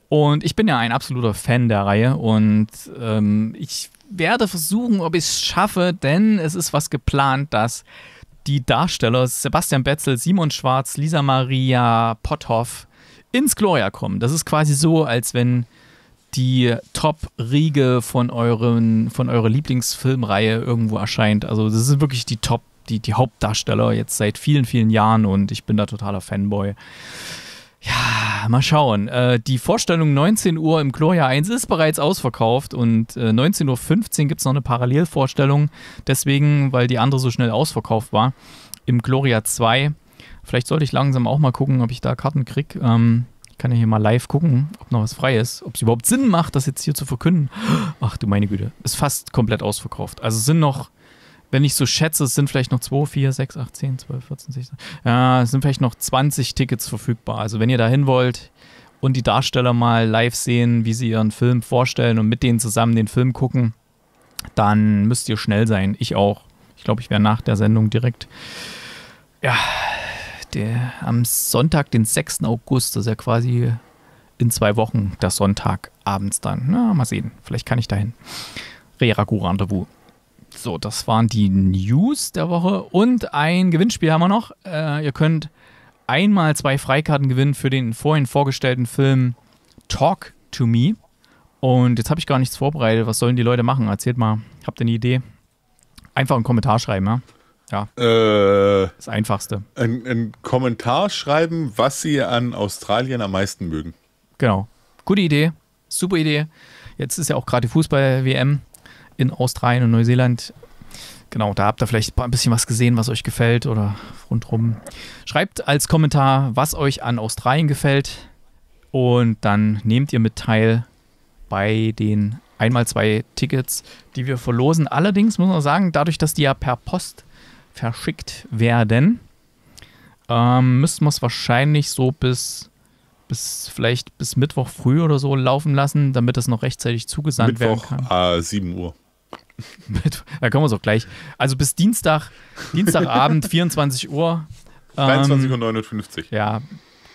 B: Und ich bin ja ein absoluter Fan der Reihe und ähm, ich werde versuchen, ob ich es schaffe, denn es ist was geplant, dass die Darsteller Sebastian Betzel, Simon Schwarz, Lisa Maria Potthoff ins Gloria kommen. Das ist quasi so, als wenn die Top-Riege von, von eurer Lieblingsfilmreihe irgendwo erscheint. Also das sind wirklich die Top, die, die Hauptdarsteller jetzt seit vielen, vielen Jahren und ich bin da totaler Fanboy. Ja, mal schauen. Äh, die Vorstellung 19 Uhr im Gloria 1 ist bereits ausverkauft und äh, 19.15 Uhr gibt es noch eine Parallelvorstellung. Deswegen, weil die andere so schnell ausverkauft war, im Gloria 2. Vielleicht sollte ich langsam auch mal gucken, ob ich da Karten kriege. Ähm, ich kann ja hier mal live gucken, ob noch was frei ist. Ob es überhaupt Sinn macht, das jetzt hier zu verkünden. Ach du meine Güte, ist fast komplett ausverkauft. Also sind noch, wenn ich so schätze, es sind vielleicht noch 2, 4, 6, 8, 10, 12, 14, 16. Ja, es sind vielleicht noch 20 Tickets verfügbar. Also wenn ihr da hin wollt und die Darsteller mal live sehen, wie sie ihren Film vorstellen und mit denen zusammen den Film gucken, dann müsst ihr schnell sein. Ich auch. Ich glaube, ich wäre nach der Sendung direkt. Ja, der, am Sonntag, den 6. August, das ist ja quasi in zwei Wochen, der Sonntag abends dann. Na, mal sehen. Vielleicht kann ich dahin. Reragu Rendezvous. So, das waren die News der Woche. Und ein Gewinnspiel haben wir noch. Äh, ihr könnt einmal zwei Freikarten gewinnen für den vorhin vorgestellten Film Talk to Me. Und jetzt habe ich gar nichts vorbereitet. Was sollen die Leute machen? Erzählt mal. Habt ihr eine Idee? Einfach einen Kommentar schreiben, ja. Ja,
D: Äh,
B: das Einfachste.
D: ein, ein Kommentar schreiben, was Sie an Australien am meisten mögen.
B: Genau. Gute Idee. Super Idee. Jetzt ist ja auch gerade die Fußball-WM in Australien und Neuseeland. Genau, da habt ihr vielleicht ein bisschen was gesehen, was euch gefällt oder rundherum. Schreibt als Kommentar, was euch an Australien gefällt. Und dann nehmt ihr mit teil bei den einmal zwei Tickets, die wir verlosen. Allerdings muss man sagen, dadurch, dass die ja per Post verschickt werden, ähm, müssten wir es wahrscheinlich so bis, bis vielleicht bis Mittwoch früh oder so laufen lassen, damit es noch rechtzeitig zugesandt
D: Mittwoch
B: werden kann.
D: äh, 7 Uhr.
B: Da kommen wir so gleich. Also bis Dienstag, Dienstagabend, 24 Uhr. Ähm,
D: 23.59 Uhr.
B: ja,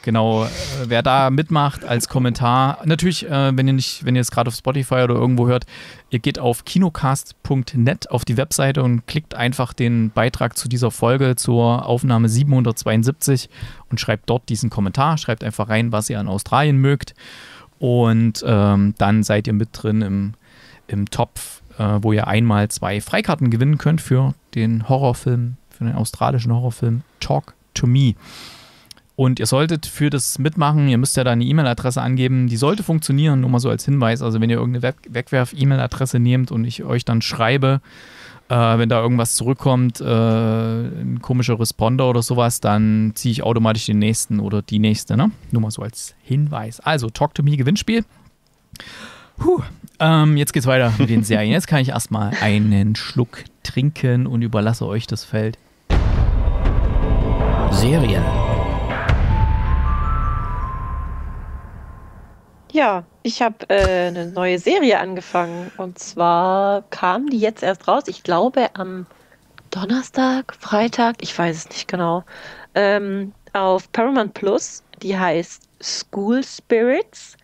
B: genau. Äh, wer da mitmacht als Kommentar, natürlich, äh, wenn ihr nicht, wenn ihr es gerade auf Spotify oder irgendwo hört, ihr geht auf kinocast.net auf die Webseite und klickt einfach den Beitrag zu dieser Folge zur Aufnahme 772 und schreibt dort diesen Kommentar. Schreibt einfach rein, was ihr an Australien mögt. Und ähm, dann seid ihr mit drin im, im Topf, äh, wo ihr einmal zwei Freikarten gewinnen könnt für den Horrorfilm, für den australischen Horrorfilm Talk to Me. Und ihr solltet für das mitmachen, ihr müsst ja da eine E-Mail-Adresse angeben, die sollte funktionieren, nur mal so als Hinweis. Also wenn ihr irgendeine Weg Wegwerf-E-Mail-Adresse nehmt und ich euch dann schreibe, äh, wenn da irgendwas zurückkommt, äh, ein komischer Responder oder sowas, dann ziehe ich automatisch den nächsten oder die nächste, ne? Nur mal so als Hinweis. Also Talk to Me Gewinnspiel. Puh, ähm, jetzt geht's weiter mit den Serien. Jetzt kann ich erstmal einen Schluck trinken und überlasse euch das Feld.
A: Serien.
C: Ja, ich habe äh, eine neue Serie angefangen. Und zwar kam die jetzt erst raus. Ich glaube am Donnerstag, Freitag, ich weiß es nicht genau. Ähm, auf Paramount Plus. Die heißt School Spirits.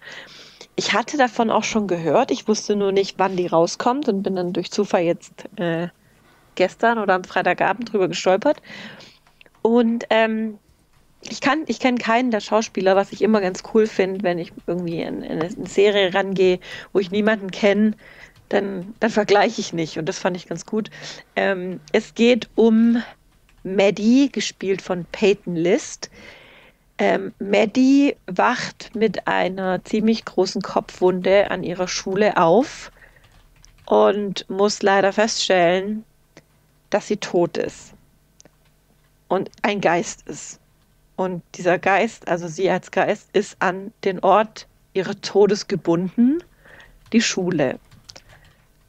C: Ich hatte davon auch schon gehört. Ich wusste nur nicht, wann die rauskommt und bin dann durch Zufall jetzt äh, gestern oder am Freitagabend drüber gestolpert. Und ähm, ich ich kenne keinen der Schauspieler, was ich immer ganz cool finde, wenn ich irgendwie in, in eine Serie rangehe, wo ich niemanden kenne, dann, dann vergleiche ich nicht. Und das fand ich ganz gut. Ähm, es geht um Maddie, gespielt von Peyton List. Ähm, Maddie wacht mit einer ziemlich großen Kopfwunde an ihrer Schule auf und muss leider feststellen, dass sie tot ist und ein Geist ist. Und dieser Geist, also sie als Geist, ist an den Ort ihres Todes gebunden, die Schule.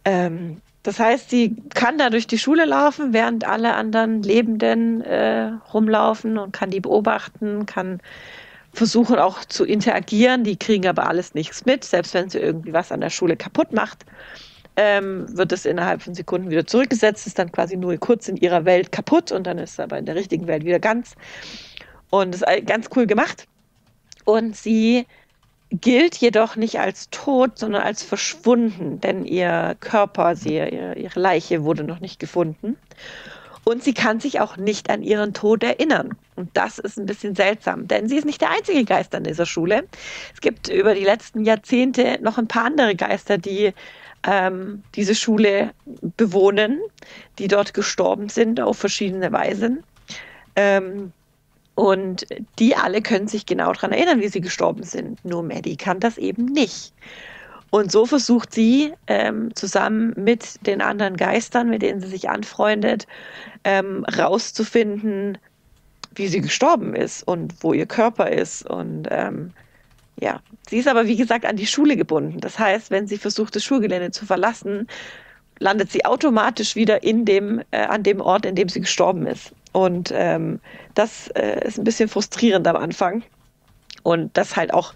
C: Ähm, das heißt, sie kann da durch die Schule laufen, während alle anderen Lebenden äh, rumlaufen und kann die beobachten, kann versuchen auch zu interagieren. Die kriegen aber alles nichts mit, selbst wenn sie irgendwie was an der Schule kaputt macht. Ähm, wird es innerhalb von Sekunden wieder zurückgesetzt, ist dann quasi nur kurz in ihrer Welt kaputt und dann ist es aber in der richtigen Welt wieder ganz. Und das ist ganz cool gemacht. Und sie gilt jedoch nicht als tot, sondern als verschwunden, denn ihr Körper, sie, ihre Leiche wurde noch nicht gefunden. Und sie kann sich auch nicht an ihren Tod erinnern. Und das ist ein bisschen seltsam, denn sie ist nicht der einzige Geist an dieser Schule. Es gibt über die letzten Jahrzehnte noch ein paar andere Geister, die ähm, diese Schule bewohnen, die dort gestorben sind auf verschiedene Weisen. Ähm, und die alle können sich genau daran erinnern, wie sie gestorben sind. Nur Maddie kann das eben nicht. Und so versucht sie ähm, zusammen mit den anderen Geistern, mit denen sie sich anfreundet, ähm, rauszufinden, wie sie gestorben ist und wo ihr Körper ist. Und ähm, ja, sie ist aber wie gesagt an die Schule gebunden. Das heißt, wenn sie versucht, das Schulgelände zu verlassen, landet sie automatisch wieder in dem, äh, an dem Ort, in dem sie gestorben ist. Und ähm, das äh, ist ein bisschen frustrierend am Anfang. Und das halt auch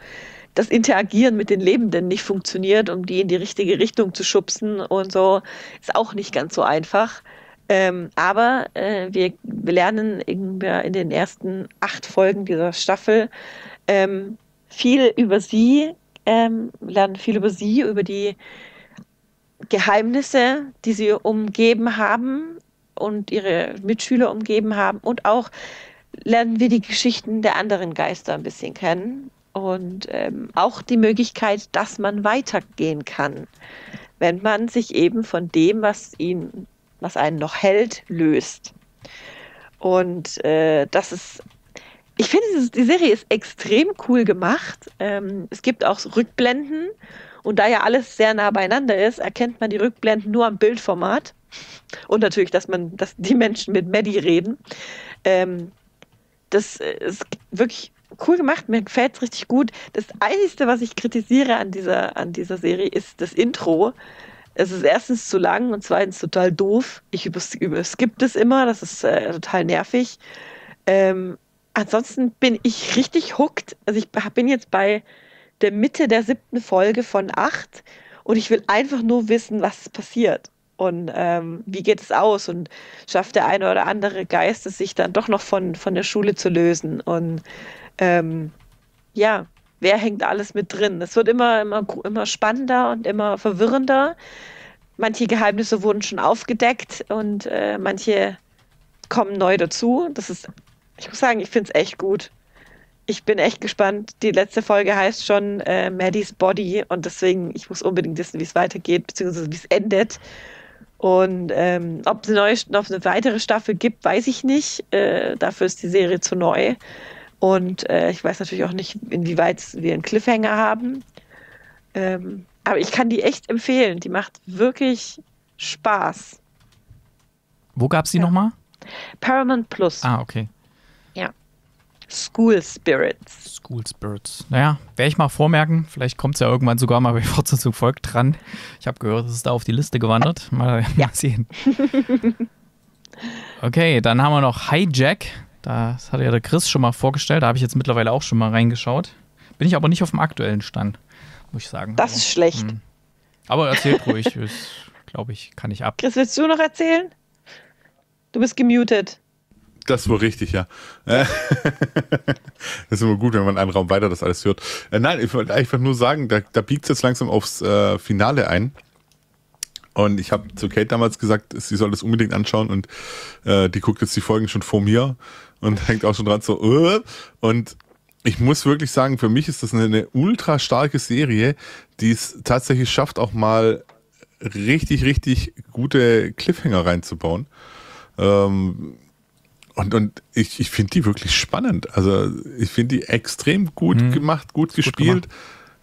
C: das Interagieren mit den Lebenden nicht funktioniert, um die in die richtige Richtung zu schubsen und so, ist auch nicht ganz so einfach. Ähm, aber äh, wir, wir lernen in, in den ersten acht Folgen dieser Staffel ähm, viel über sie, ähm, lernen viel über sie, über die Geheimnisse, die sie umgeben haben und ihre Mitschüler umgeben haben. Und auch lernen wir die Geschichten der anderen Geister ein bisschen kennen. Und ähm, auch die Möglichkeit, dass man weitergehen kann, wenn man sich eben von dem, was ihn was einen noch hält, löst. Und äh, das ist, ich finde, die Serie ist extrem cool gemacht. Ähm, es gibt auch Rückblenden und da ja alles sehr nah beieinander ist, erkennt man die Rückblenden nur am Bildformat. Und natürlich, dass man, dass die Menschen mit Maddie reden. Ähm, das ist wirklich cool gemacht, mir gefällt es richtig gut. Das Einzige, was ich kritisiere an dieser, an dieser Serie, ist das Intro. Es ist erstens zu lang und zweitens total doof. Ich überskippe es immer, das ist äh, total nervig. Ähm, ansonsten bin ich richtig hooked. Also ich bin jetzt bei der Mitte der siebten Folge von acht und ich will einfach nur wissen, was passiert und ähm, wie geht es aus und schafft der eine oder andere Geist es sich dann doch noch von, von der Schule zu lösen und ähm, ja, wer hängt alles mit drin? Es wird immer, immer, immer spannender und immer verwirrender. Manche Geheimnisse wurden schon aufgedeckt und äh, manche kommen neu dazu. Das ist, ich muss sagen, ich finde es echt gut ich bin echt gespannt. Die letzte Folge heißt schon äh, Maddies Body und deswegen, ich muss unbedingt wissen, wie es weitergeht, beziehungsweise wie es endet. Und ähm, ob es eine, neue, noch eine weitere Staffel gibt, weiß ich nicht. Äh, dafür ist die Serie zu neu. Und äh, ich weiß natürlich auch nicht, inwieweit wir einen Cliffhanger haben. Ähm, aber ich kann die echt empfehlen. Die macht wirklich Spaß.
B: Wo gab es die ja. nochmal?
C: Paramount Plus.
B: Ah, okay.
C: School Spirits.
B: School Spirits. Naja, werde ich mal vormerken. Vielleicht kommt es ja irgendwann sogar mal bei Fortsetzung folgt dran. Ich habe gehört, es ist da auf die Liste gewandert. Mal, ja. mal sehen. Okay, dann haben wir noch Hijack. Das hat ja der Chris schon mal vorgestellt. Da habe ich jetzt mittlerweile auch schon mal reingeschaut. Bin ich aber nicht auf dem aktuellen Stand, muss ich sagen.
C: Das ist schlecht.
B: Hm. Aber erzählt ruhig. Glaube ich, kann ich ab.
C: Chris, willst du noch erzählen? Du bist gemutet.
D: Das war richtig, ja. das ist immer gut, wenn man einen Raum weiter das alles hört. Äh, nein, ich wollte einfach nur sagen, da, da biegt es jetzt langsam aufs äh, Finale ein. Und ich habe zu Kate damals gesagt, sie soll das unbedingt anschauen und äh, die guckt jetzt die Folgen schon vor mir und hängt auch schon dran so, uh, und ich muss wirklich sagen, für mich ist das eine, eine ultra starke Serie, die es tatsächlich schafft, auch mal richtig, richtig gute Cliffhanger reinzubauen. Ähm, und, und ich, ich finde die wirklich spannend. Also ich finde die extrem gut mhm. gemacht, gut gespielt, gut,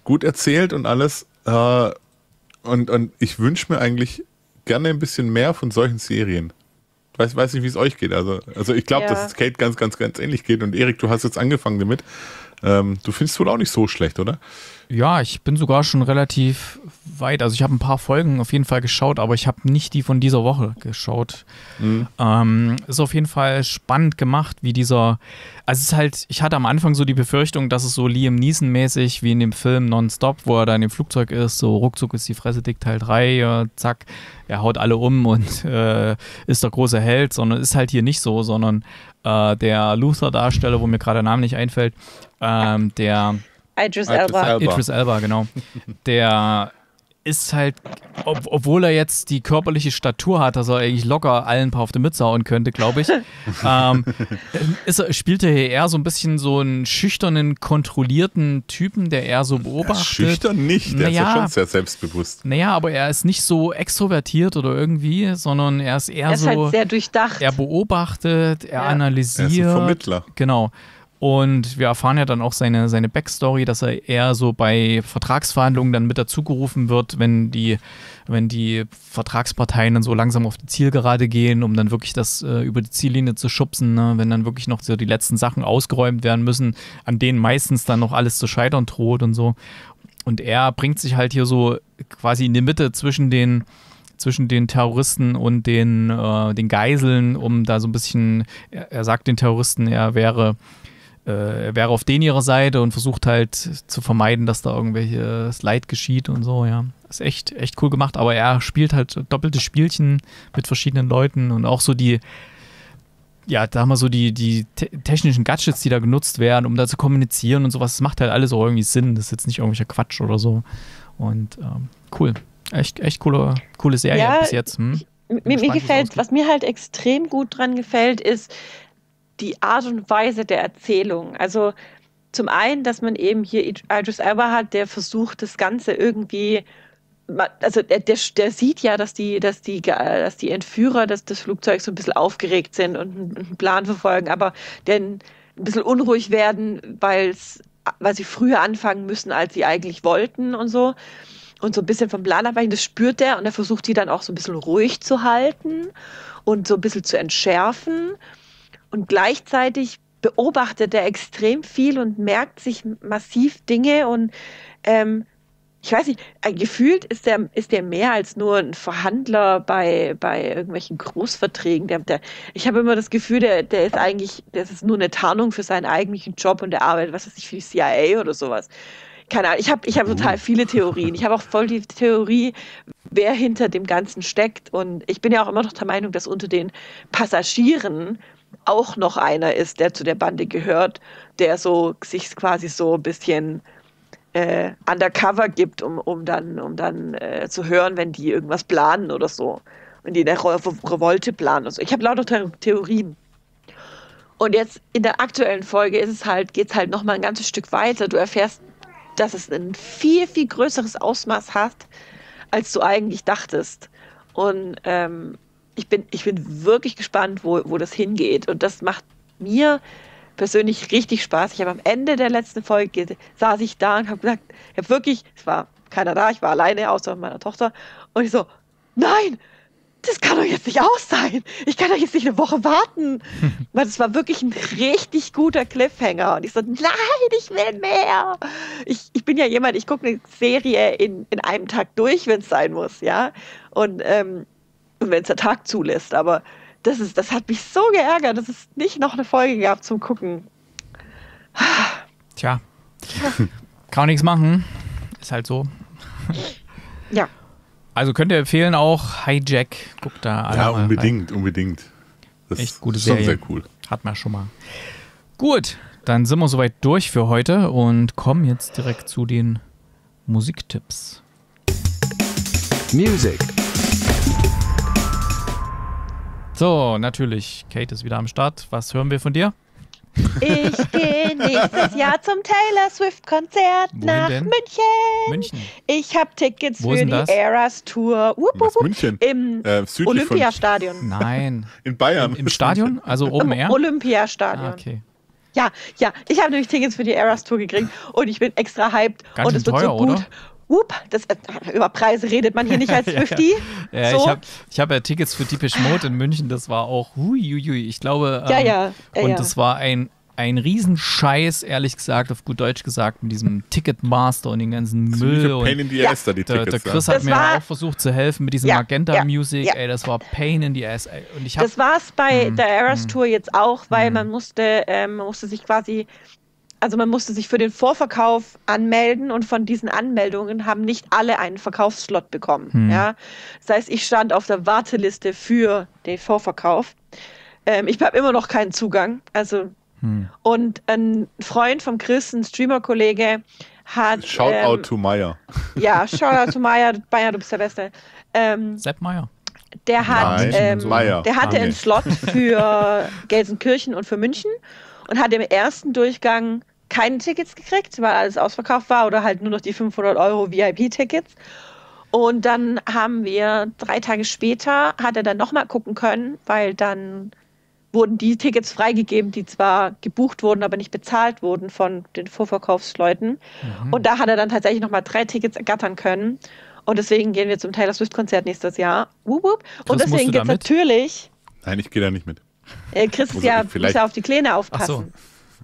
D: gut, erzählt und alles. Äh, und, und ich wünsche mir eigentlich gerne ein bisschen mehr von solchen Serien. Ich weiß, weiß nicht, wie es euch geht. Also, also ich glaube, ja. dass es Kate ganz, ganz, ganz ähnlich geht. Und Erik, du hast jetzt angefangen damit. Ähm, du findest wohl auch nicht so schlecht, oder?
B: Ja, ich bin sogar schon relativ weit. Also ich habe ein paar Folgen auf jeden Fall geschaut, aber ich habe nicht die von dieser Woche geschaut. Mhm. Ähm, ist auf jeden Fall spannend gemacht, wie dieser. Also es ist halt, ich hatte am Anfang so die Befürchtung, dass es so Liam Neeson-mäßig wie in dem Film Nonstop, wo er da in dem Flugzeug ist, so ruckzuck ist die Fresse dick Teil 3, ja, zack, er haut alle um und äh, ist der große Held, sondern ist halt hier nicht so, sondern äh, der Luther-Darsteller, wo mir gerade der Name nicht einfällt, ähm, der
C: Idris Elba.
B: Idris Elba, genau. Der ist halt, ob, obwohl er jetzt die körperliche Statur hat, dass er eigentlich locker allen ein paar auf die Mütze hauen könnte, glaube ich, ähm, ist er, spielt er hier eher so ein bisschen so einen schüchternen, kontrollierten Typen, der eher so beobachtet. Ja,
D: schüchtern nicht, der naja, ist ja schon sehr selbstbewusst.
B: Naja, aber er ist nicht so extrovertiert oder irgendwie, sondern er ist eher
C: er ist
B: so.
C: Halt sehr durchdacht.
B: Er beobachtet, er ja. analysiert. Er ist ein
D: Vermittler.
B: Genau. Und wir erfahren ja dann auch seine, seine Backstory, dass er eher so bei Vertragsverhandlungen dann mit dazugerufen wird, wenn die, wenn die Vertragsparteien dann so langsam auf die Zielgerade gehen, um dann wirklich das äh, über die Ziellinie zu schubsen, ne? wenn dann wirklich noch so die letzten Sachen ausgeräumt werden müssen, an denen meistens dann noch alles zu scheitern droht und so. Und er bringt sich halt hier so quasi in die Mitte zwischen den zwischen den Terroristen und den, äh, den Geiseln, um da so ein bisschen, er, er sagt den Terroristen, er wäre er wäre auf den ihrer Seite und versucht halt zu vermeiden, dass da irgendwelches Leid geschieht und so, ja. Ist echt, echt cool gemacht, aber er spielt halt doppelte Spielchen mit verschiedenen Leuten und auch so die, ja, da haben wir so die, die te technischen Gadgets, die da genutzt werden, um da zu kommunizieren und sowas. Das macht halt alles auch irgendwie Sinn. Das ist jetzt nicht irgendwelcher Quatsch oder so. Und ähm, cool. Echt, echt coole, coole Serie ja, bis jetzt. Hm?
C: Mir, mir gefällt, was mir halt extrem gut dran gefällt, ist, die Art und Weise der Erzählung. Also zum einen, dass man eben hier Idris Elba hat, der versucht, das Ganze irgendwie also der, der, sieht ja, dass die, dass die, dass die Entführer des, des Flugzeugs so ein bisschen aufgeregt sind und einen Plan verfolgen, aber dann ein bisschen unruhig werden, weil sie früher anfangen müssen, als sie eigentlich wollten und so. Und so ein bisschen vom Plan abweichen, das spürt er und er versucht die dann auch so ein bisschen ruhig zu halten und so ein bisschen zu entschärfen. Und gleichzeitig beobachtet er extrem viel und merkt sich massiv Dinge und ähm, ich weiß nicht, äh, gefühlt ist der, ist der mehr als nur ein Verhandler bei, bei irgendwelchen Großverträgen. Der, der, ich habe immer das Gefühl, der, der ist eigentlich, das ist nur eine Tarnung für seinen eigentlichen Job und der arbeitet, was weiß ich, für die CIA oder sowas. Keine Ahnung, ich habe ich hab total viele Theorien. Ich habe auch voll die Theorie, wer hinter dem Ganzen steckt. Und ich bin ja auch immer noch der Meinung, dass unter den Passagieren auch noch einer ist, der zu der Bande gehört, der so sich quasi so ein bisschen äh, undercover gibt, um, um dann, um dann äh, zu hören, wenn die irgendwas planen oder so. Wenn die eine Revolte planen oder so. Ich habe lauter Theorien. Und jetzt in der aktuellen Folge ist es halt, geht es halt nochmal ein ganzes Stück weiter. Du erfährst, dass es ein viel, viel größeres Ausmaß hat, als du eigentlich dachtest. Und ähm, ich, bin, ich bin wirklich gespannt, wo, wo das hingeht. Und das macht mir persönlich richtig Spaß. Ich habe am Ende der letzten Folge saß ich da und habe gesagt, ich habe wirklich, es war keiner da, ich war alleine, außer meiner Tochter. Und ich so, nein, das kann doch jetzt nicht aus sein. Ich kann doch jetzt nicht eine Woche warten. Weil das war wirklich ein richtig guter Cliffhanger. Und ich so, nein, ich will mehr. Ich, ich bin ja jemand, ich gucke eine Serie in, in einem Tag durch, wenn es sein muss, ja. Und, ähm, und wenn es der Tag zulässt. Aber das, ist, das hat mich so geärgert, dass es nicht noch eine Folge gab zum Gucken.
B: Tja, kann nichts machen. Ist halt so.
C: Ja.
B: Also könnt ihr empfehlen auch Hijack. Guckt da
D: Ja, unbedingt, rein. unbedingt.
B: Das Echt gute ist schon Serie. sehr cool. Hat man schon mal. Gut, dann sind wir soweit durch für heute und kommen jetzt direkt zu den Musiktipps. Music. So, natürlich. Kate ist wieder am Start. Was hören wir von dir?
C: Ich gehe nächstes Jahr zum Taylor Swift Konzert Wohin nach denn? München.
B: München.
C: Ich habe Tickets Wo für die das? Eras Tour.
D: Wupp, wupp, München?
C: Im äh, Olympiastadion.
B: Nein.
D: In Bayern.
B: Im, Im, Stadion? Also oben Air?
C: Olympiastadion. Ah,
B: okay.
C: Ja, ja. Ich habe nämlich Tickets für die Eras Tour gekriegt und ich bin extra hyped.
B: Ganz
C: und es
B: wird teuer, so gut. Oder?
C: Whoop, das, äh, über Preise redet man hier nicht als Swifty.
B: ja, ja. ja so. ich habe ich hab ja Tickets für Deepish Mode in München, das war auch huiuiui. Ich glaube,
C: ähm, ja, ja.
B: ja, und das war ein, ein Riesenscheiß, ehrlich gesagt, auf gut Deutsch gesagt, mit diesem Ticketmaster und den ganzen Müll. Und
D: Pain in the ass da die
B: der,
D: Tickets.
B: Der Chris hat mir auch versucht zu helfen mit diesem Magenta Music. Ey, das war Pain in the ass. Ey. Und ich hab,
C: das war es bei mm, der Eras mm, Tour jetzt auch, weil mm. man musste, ähm, man musste sich quasi also man musste sich für den Vorverkauf anmelden und von diesen Anmeldungen haben nicht alle einen Verkaufsslot bekommen. Hm. Ja? Das heißt, ich stand auf der Warteliste für den Vorverkauf. Ähm, ich habe immer noch keinen Zugang. Also hm. und ein Freund von Chris, ein Streamer-Kollege, hat.
D: Shoutout ähm, to Meier.
C: Ja, Shoutout to Meier. Meier, du bist der Beste. Ähm,
B: Sepp Meier.
C: Der hat,
D: Nein, ähm,
C: der hatte einen Slot für Gelsenkirchen und für München und hat im ersten Durchgang keine Tickets gekriegt, weil alles ausverkauft war oder halt nur noch die 500 Euro VIP-Tickets. Und dann haben wir drei Tage später, hat er dann nochmal gucken können, weil dann wurden die Tickets freigegeben, die zwar gebucht wurden, aber nicht bezahlt wurden von den Vorverkaufsleuten. Mhm. Und da hat er dann tatsächlich nochmal drei Tickets ergattern können. Und deswegen gehen wir zum Taylor Swift-Konzert nächstes Jahr. Wup, wup. Und deswegen geht es natürlich.
D: Nein, ich gehe da nicht mit.
C: Äh, Chris ist ja, muss ja auf die Kleine aufpassen.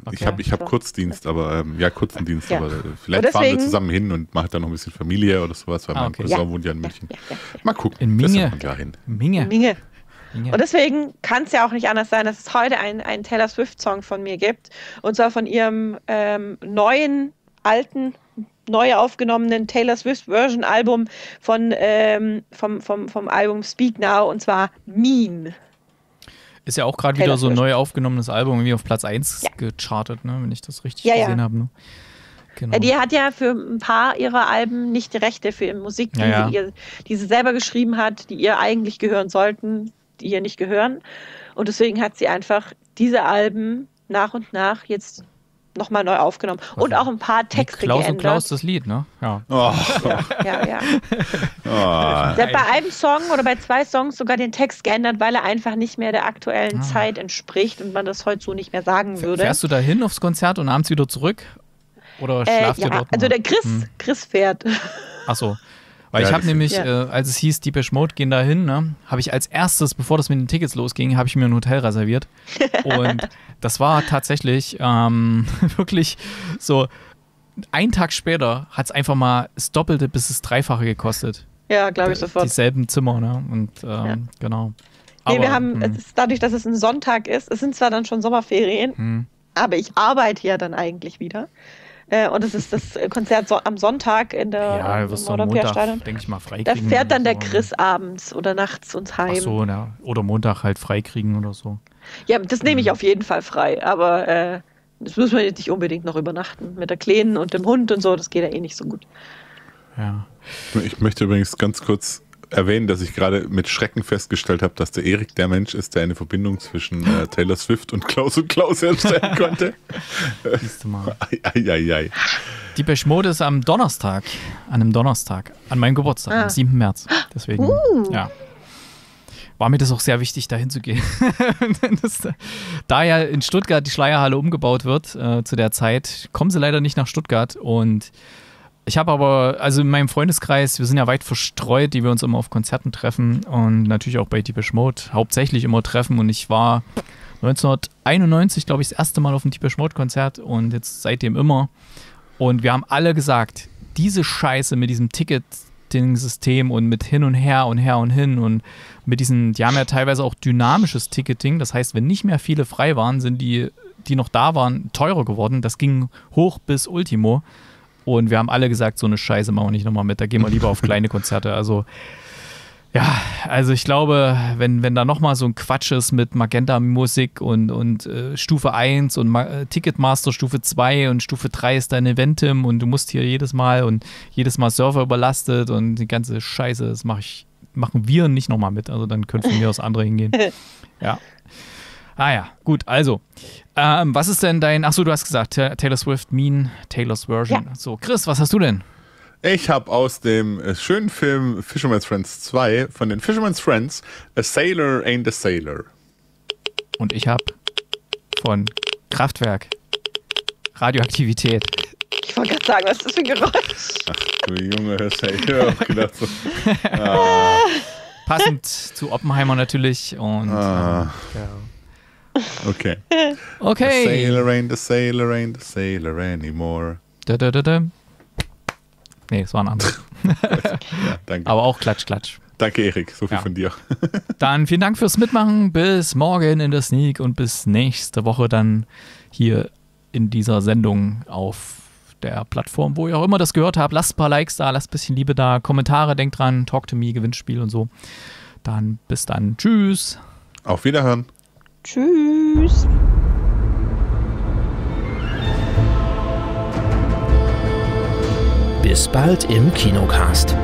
D: Okay. Ich habe ich hab so. Kurzdienst, aber ähm, ja, Kurzendienst, ja. aber äh, vielleicht deswegen, fahren wir zusammen hin und machen dann noch ein bisschen Familie oder sowas, weil ah, okay. mein Cousin ja. wohnt ja in München. Ja, Mal gucken.
B: In Minge.
D: Hin.
B: Minge.
C: Minge. Und deswegen kann es ja auch nicht anders sein, dass es heute einen Taylor Swift-Song von mir gibt. Und zwar von ihrem ähm, neuen, alten, neu aufgenommenen Taylor Swift Version Album von, ähm, vom, vom, vom Album Speak Now und zwar Mean.
B: Ist ja auch gerade wieder so ein neu aufgenommenes Album, irgendwie auf Platz 1 ja. gechartet, ne, wenn ich das richtig
C: ja,
B: gesehen
C: ja.
B: habe. Ne?
C: Genau. Die hat ja für ein paar ihrer Alben nicht die Rechte für ihre Musik, die, ja, ihr, die sie selber geschrieben hat, die ihr eigentlich gehören sollten, die ihr nicht gehören. Und deswegen hat sie einfach diese Alben nach und nach jetzt nochmal neu aufgenommen. Und auch ein paar Texte
B: Klaus
C: geändert.
B: und Klaus das Lied, ne? Ja.
D: Oh,
C: Ja, ja.
D: oh.
C: Der hat bei einem Song oder bei zwei Songs sogar den Text geändert, weil er einfach nicht mehr der aktuellen Zeit entspricht und man das heute so nicht mehr sagen würde.
B: Fährst du da hin aufs Konzert und abends wieder zurück? Oder
C: äh,
B: schlaft ihr
C: ja,
B: dort?
C: also der Chris,
B: Hm.
C: Chris fährt.
B: Ach so. Weil
D: Ja,
B: ich habe nämlich,
C: Ja.
B: äh, als es hieß, Deepesh Mode gehen da hin, ne, habe ich als erstes, bevor das mit den Tickets losging, habe ich mir ein Hotel reserviert. Und das war tatsächlich ähm, wirklich so, ein Tag später hat es einfach mal das Doppelte bis das Dreifache gekostet.
C: Ja, glaube ich sofort.
B: Dieselben Zimmer, ne? Und ähm,
C: Ja.
B: genau.
C: Nee, wir
B: Aber,
C: haben,
B: hm,
C: es ist dadurch, dass es ein Sonntag ist, es sind zwar dann schon Sommerferien,
B: hm.
C: aber ich arbeite ja dann eigentlich wieder. Äh, und es ist das Konzert so am Sonntag in der
B: ja,
C: im.
B: Montag, denke ich mal,
C: Da
B: freikriegen.
C: fährt dann der
B: so.
C: Chris abends oder nachts uns heim.
B: Ach so, ja. Oder Montag halt freikriegen oder so.
C: Ja, das nehme
B: Mhm.
C: ich auf jeden Fall frei, aber äh, das müssen wir jetzt nicht unbedingt noch übernachten. Mit der Kleinen und dem Hund und so, das geht ja eh nicht so gut.
B: Ja.
D: Ich möchte übrigens ganz kurz erwähnen, dass ich gerade mit Schrecken festgestellt habe, dass der Erik der Mensch ist, der eine Verbindung zwischen äh, Taylor Swift und Klaus und Klaus herstellen konnte.
B: Siehst du mal.
D: Eieiei.
B: Die Mode ist am Donnerstag, an einem Donnerstag, an meinem Geburtstag,
C: Ah.
B: am 7. März. Deswegen,
C: Uh.
B: ja. War mir das auch sehr wichtig, dahin zu gehen. das, da ja in Stuttgart die Schleierhalle umgebaut wird äh, zu der Zeit, kommen sie leider nicht nach Stuttgart. Und ich habe aber, also in meinem Freundeskreis, wir sind ja weit verstreut, die wir uns immer auf Konzerten treffen und natürlich auch bei Deepish Mode hauptsächlich immer treffen. Und ich war 1991, glaube ich, das erste Mal auf dem Deepish Mode Konzert und jetzt seitdem immer. Und wir haben alle gesagt, diese Scheiße mit diesem Ticketing-System und mit hin und her und her und hin und mit diesen, die haben ja teilweise auch dynamisches Ticketing. Das heißt, wenn nicht mehr viele frei waren, sind die, die noch da waren, teurer geworden. Das ging hoch bis Ultimo. Und wir haben alle gesagt, so eine Scheiße machen wir nicht nochmal mit. Da gehen wir lieber auf kleine Konzerte. Also, ja, also ich glaube, wenn, wenn da nochmal so ein Quatsch ist mit Magenta-Musik und, und äh, Stufe 1 und Ma äh, Ticketmaster Stufe 2 und Stufe 3 ist dein Eventim und du musst hier jedes Mal und jedes Mal Server überlastet und die ganze Scheiße, das mach ich, machen wir nicht nochmal mit. Also dann können von mir aus andere hingehen. Ja. Ah ja, gut, also. Ähm, was ist denn dein, achso, du hast gesagt, Ta- Taylor Swift, Mean, Taylor's Version.
C: Ja.
B: So, Chris, was hast du denn?
D: Ich habe aus dem äh, schönen Film Fisherman's Friends 2 von den Fisherman's Friends A Sailor Ain't a Sailor.
B: Und ich habe von Kraftwerk Radioaktivität.
C: Ich wollte gerade sagen, was ist das für ein Geräusch?
D: Du Junge, hörst ja ich gedacht so.
B: Passend zu Oppenheimer natürlich. Und
D: Ah,
B: ähm, ja.
D: A
B: okay.
D: sailor ain't a sailor ain't a sailor anymore.
B: Da, da, da, da. Nee, das war ein anderer.
D: Ja, danke.
B: Aber auch Klatsch, Klatsch.
D: danke, Erik. So viel
B: Ja.
D: von dir.
B: Dann vielen Dank fürs Mitmachen. Bis morgen in der Sneak und bis nächste Woche dann hier in dieser Sendung auf der Plattform, wo ihr auch immer das gehört habt. Lasst ein paar Likes da, lasst ein bisschen Liebe da, Kommentare, denkt dran, Talk to Me, Gewinnspiel und so. Dann bis dann. Tschüss.
D: Auf Wiederhören.
C: Tschüss.
A: Bis bald im Kinocast.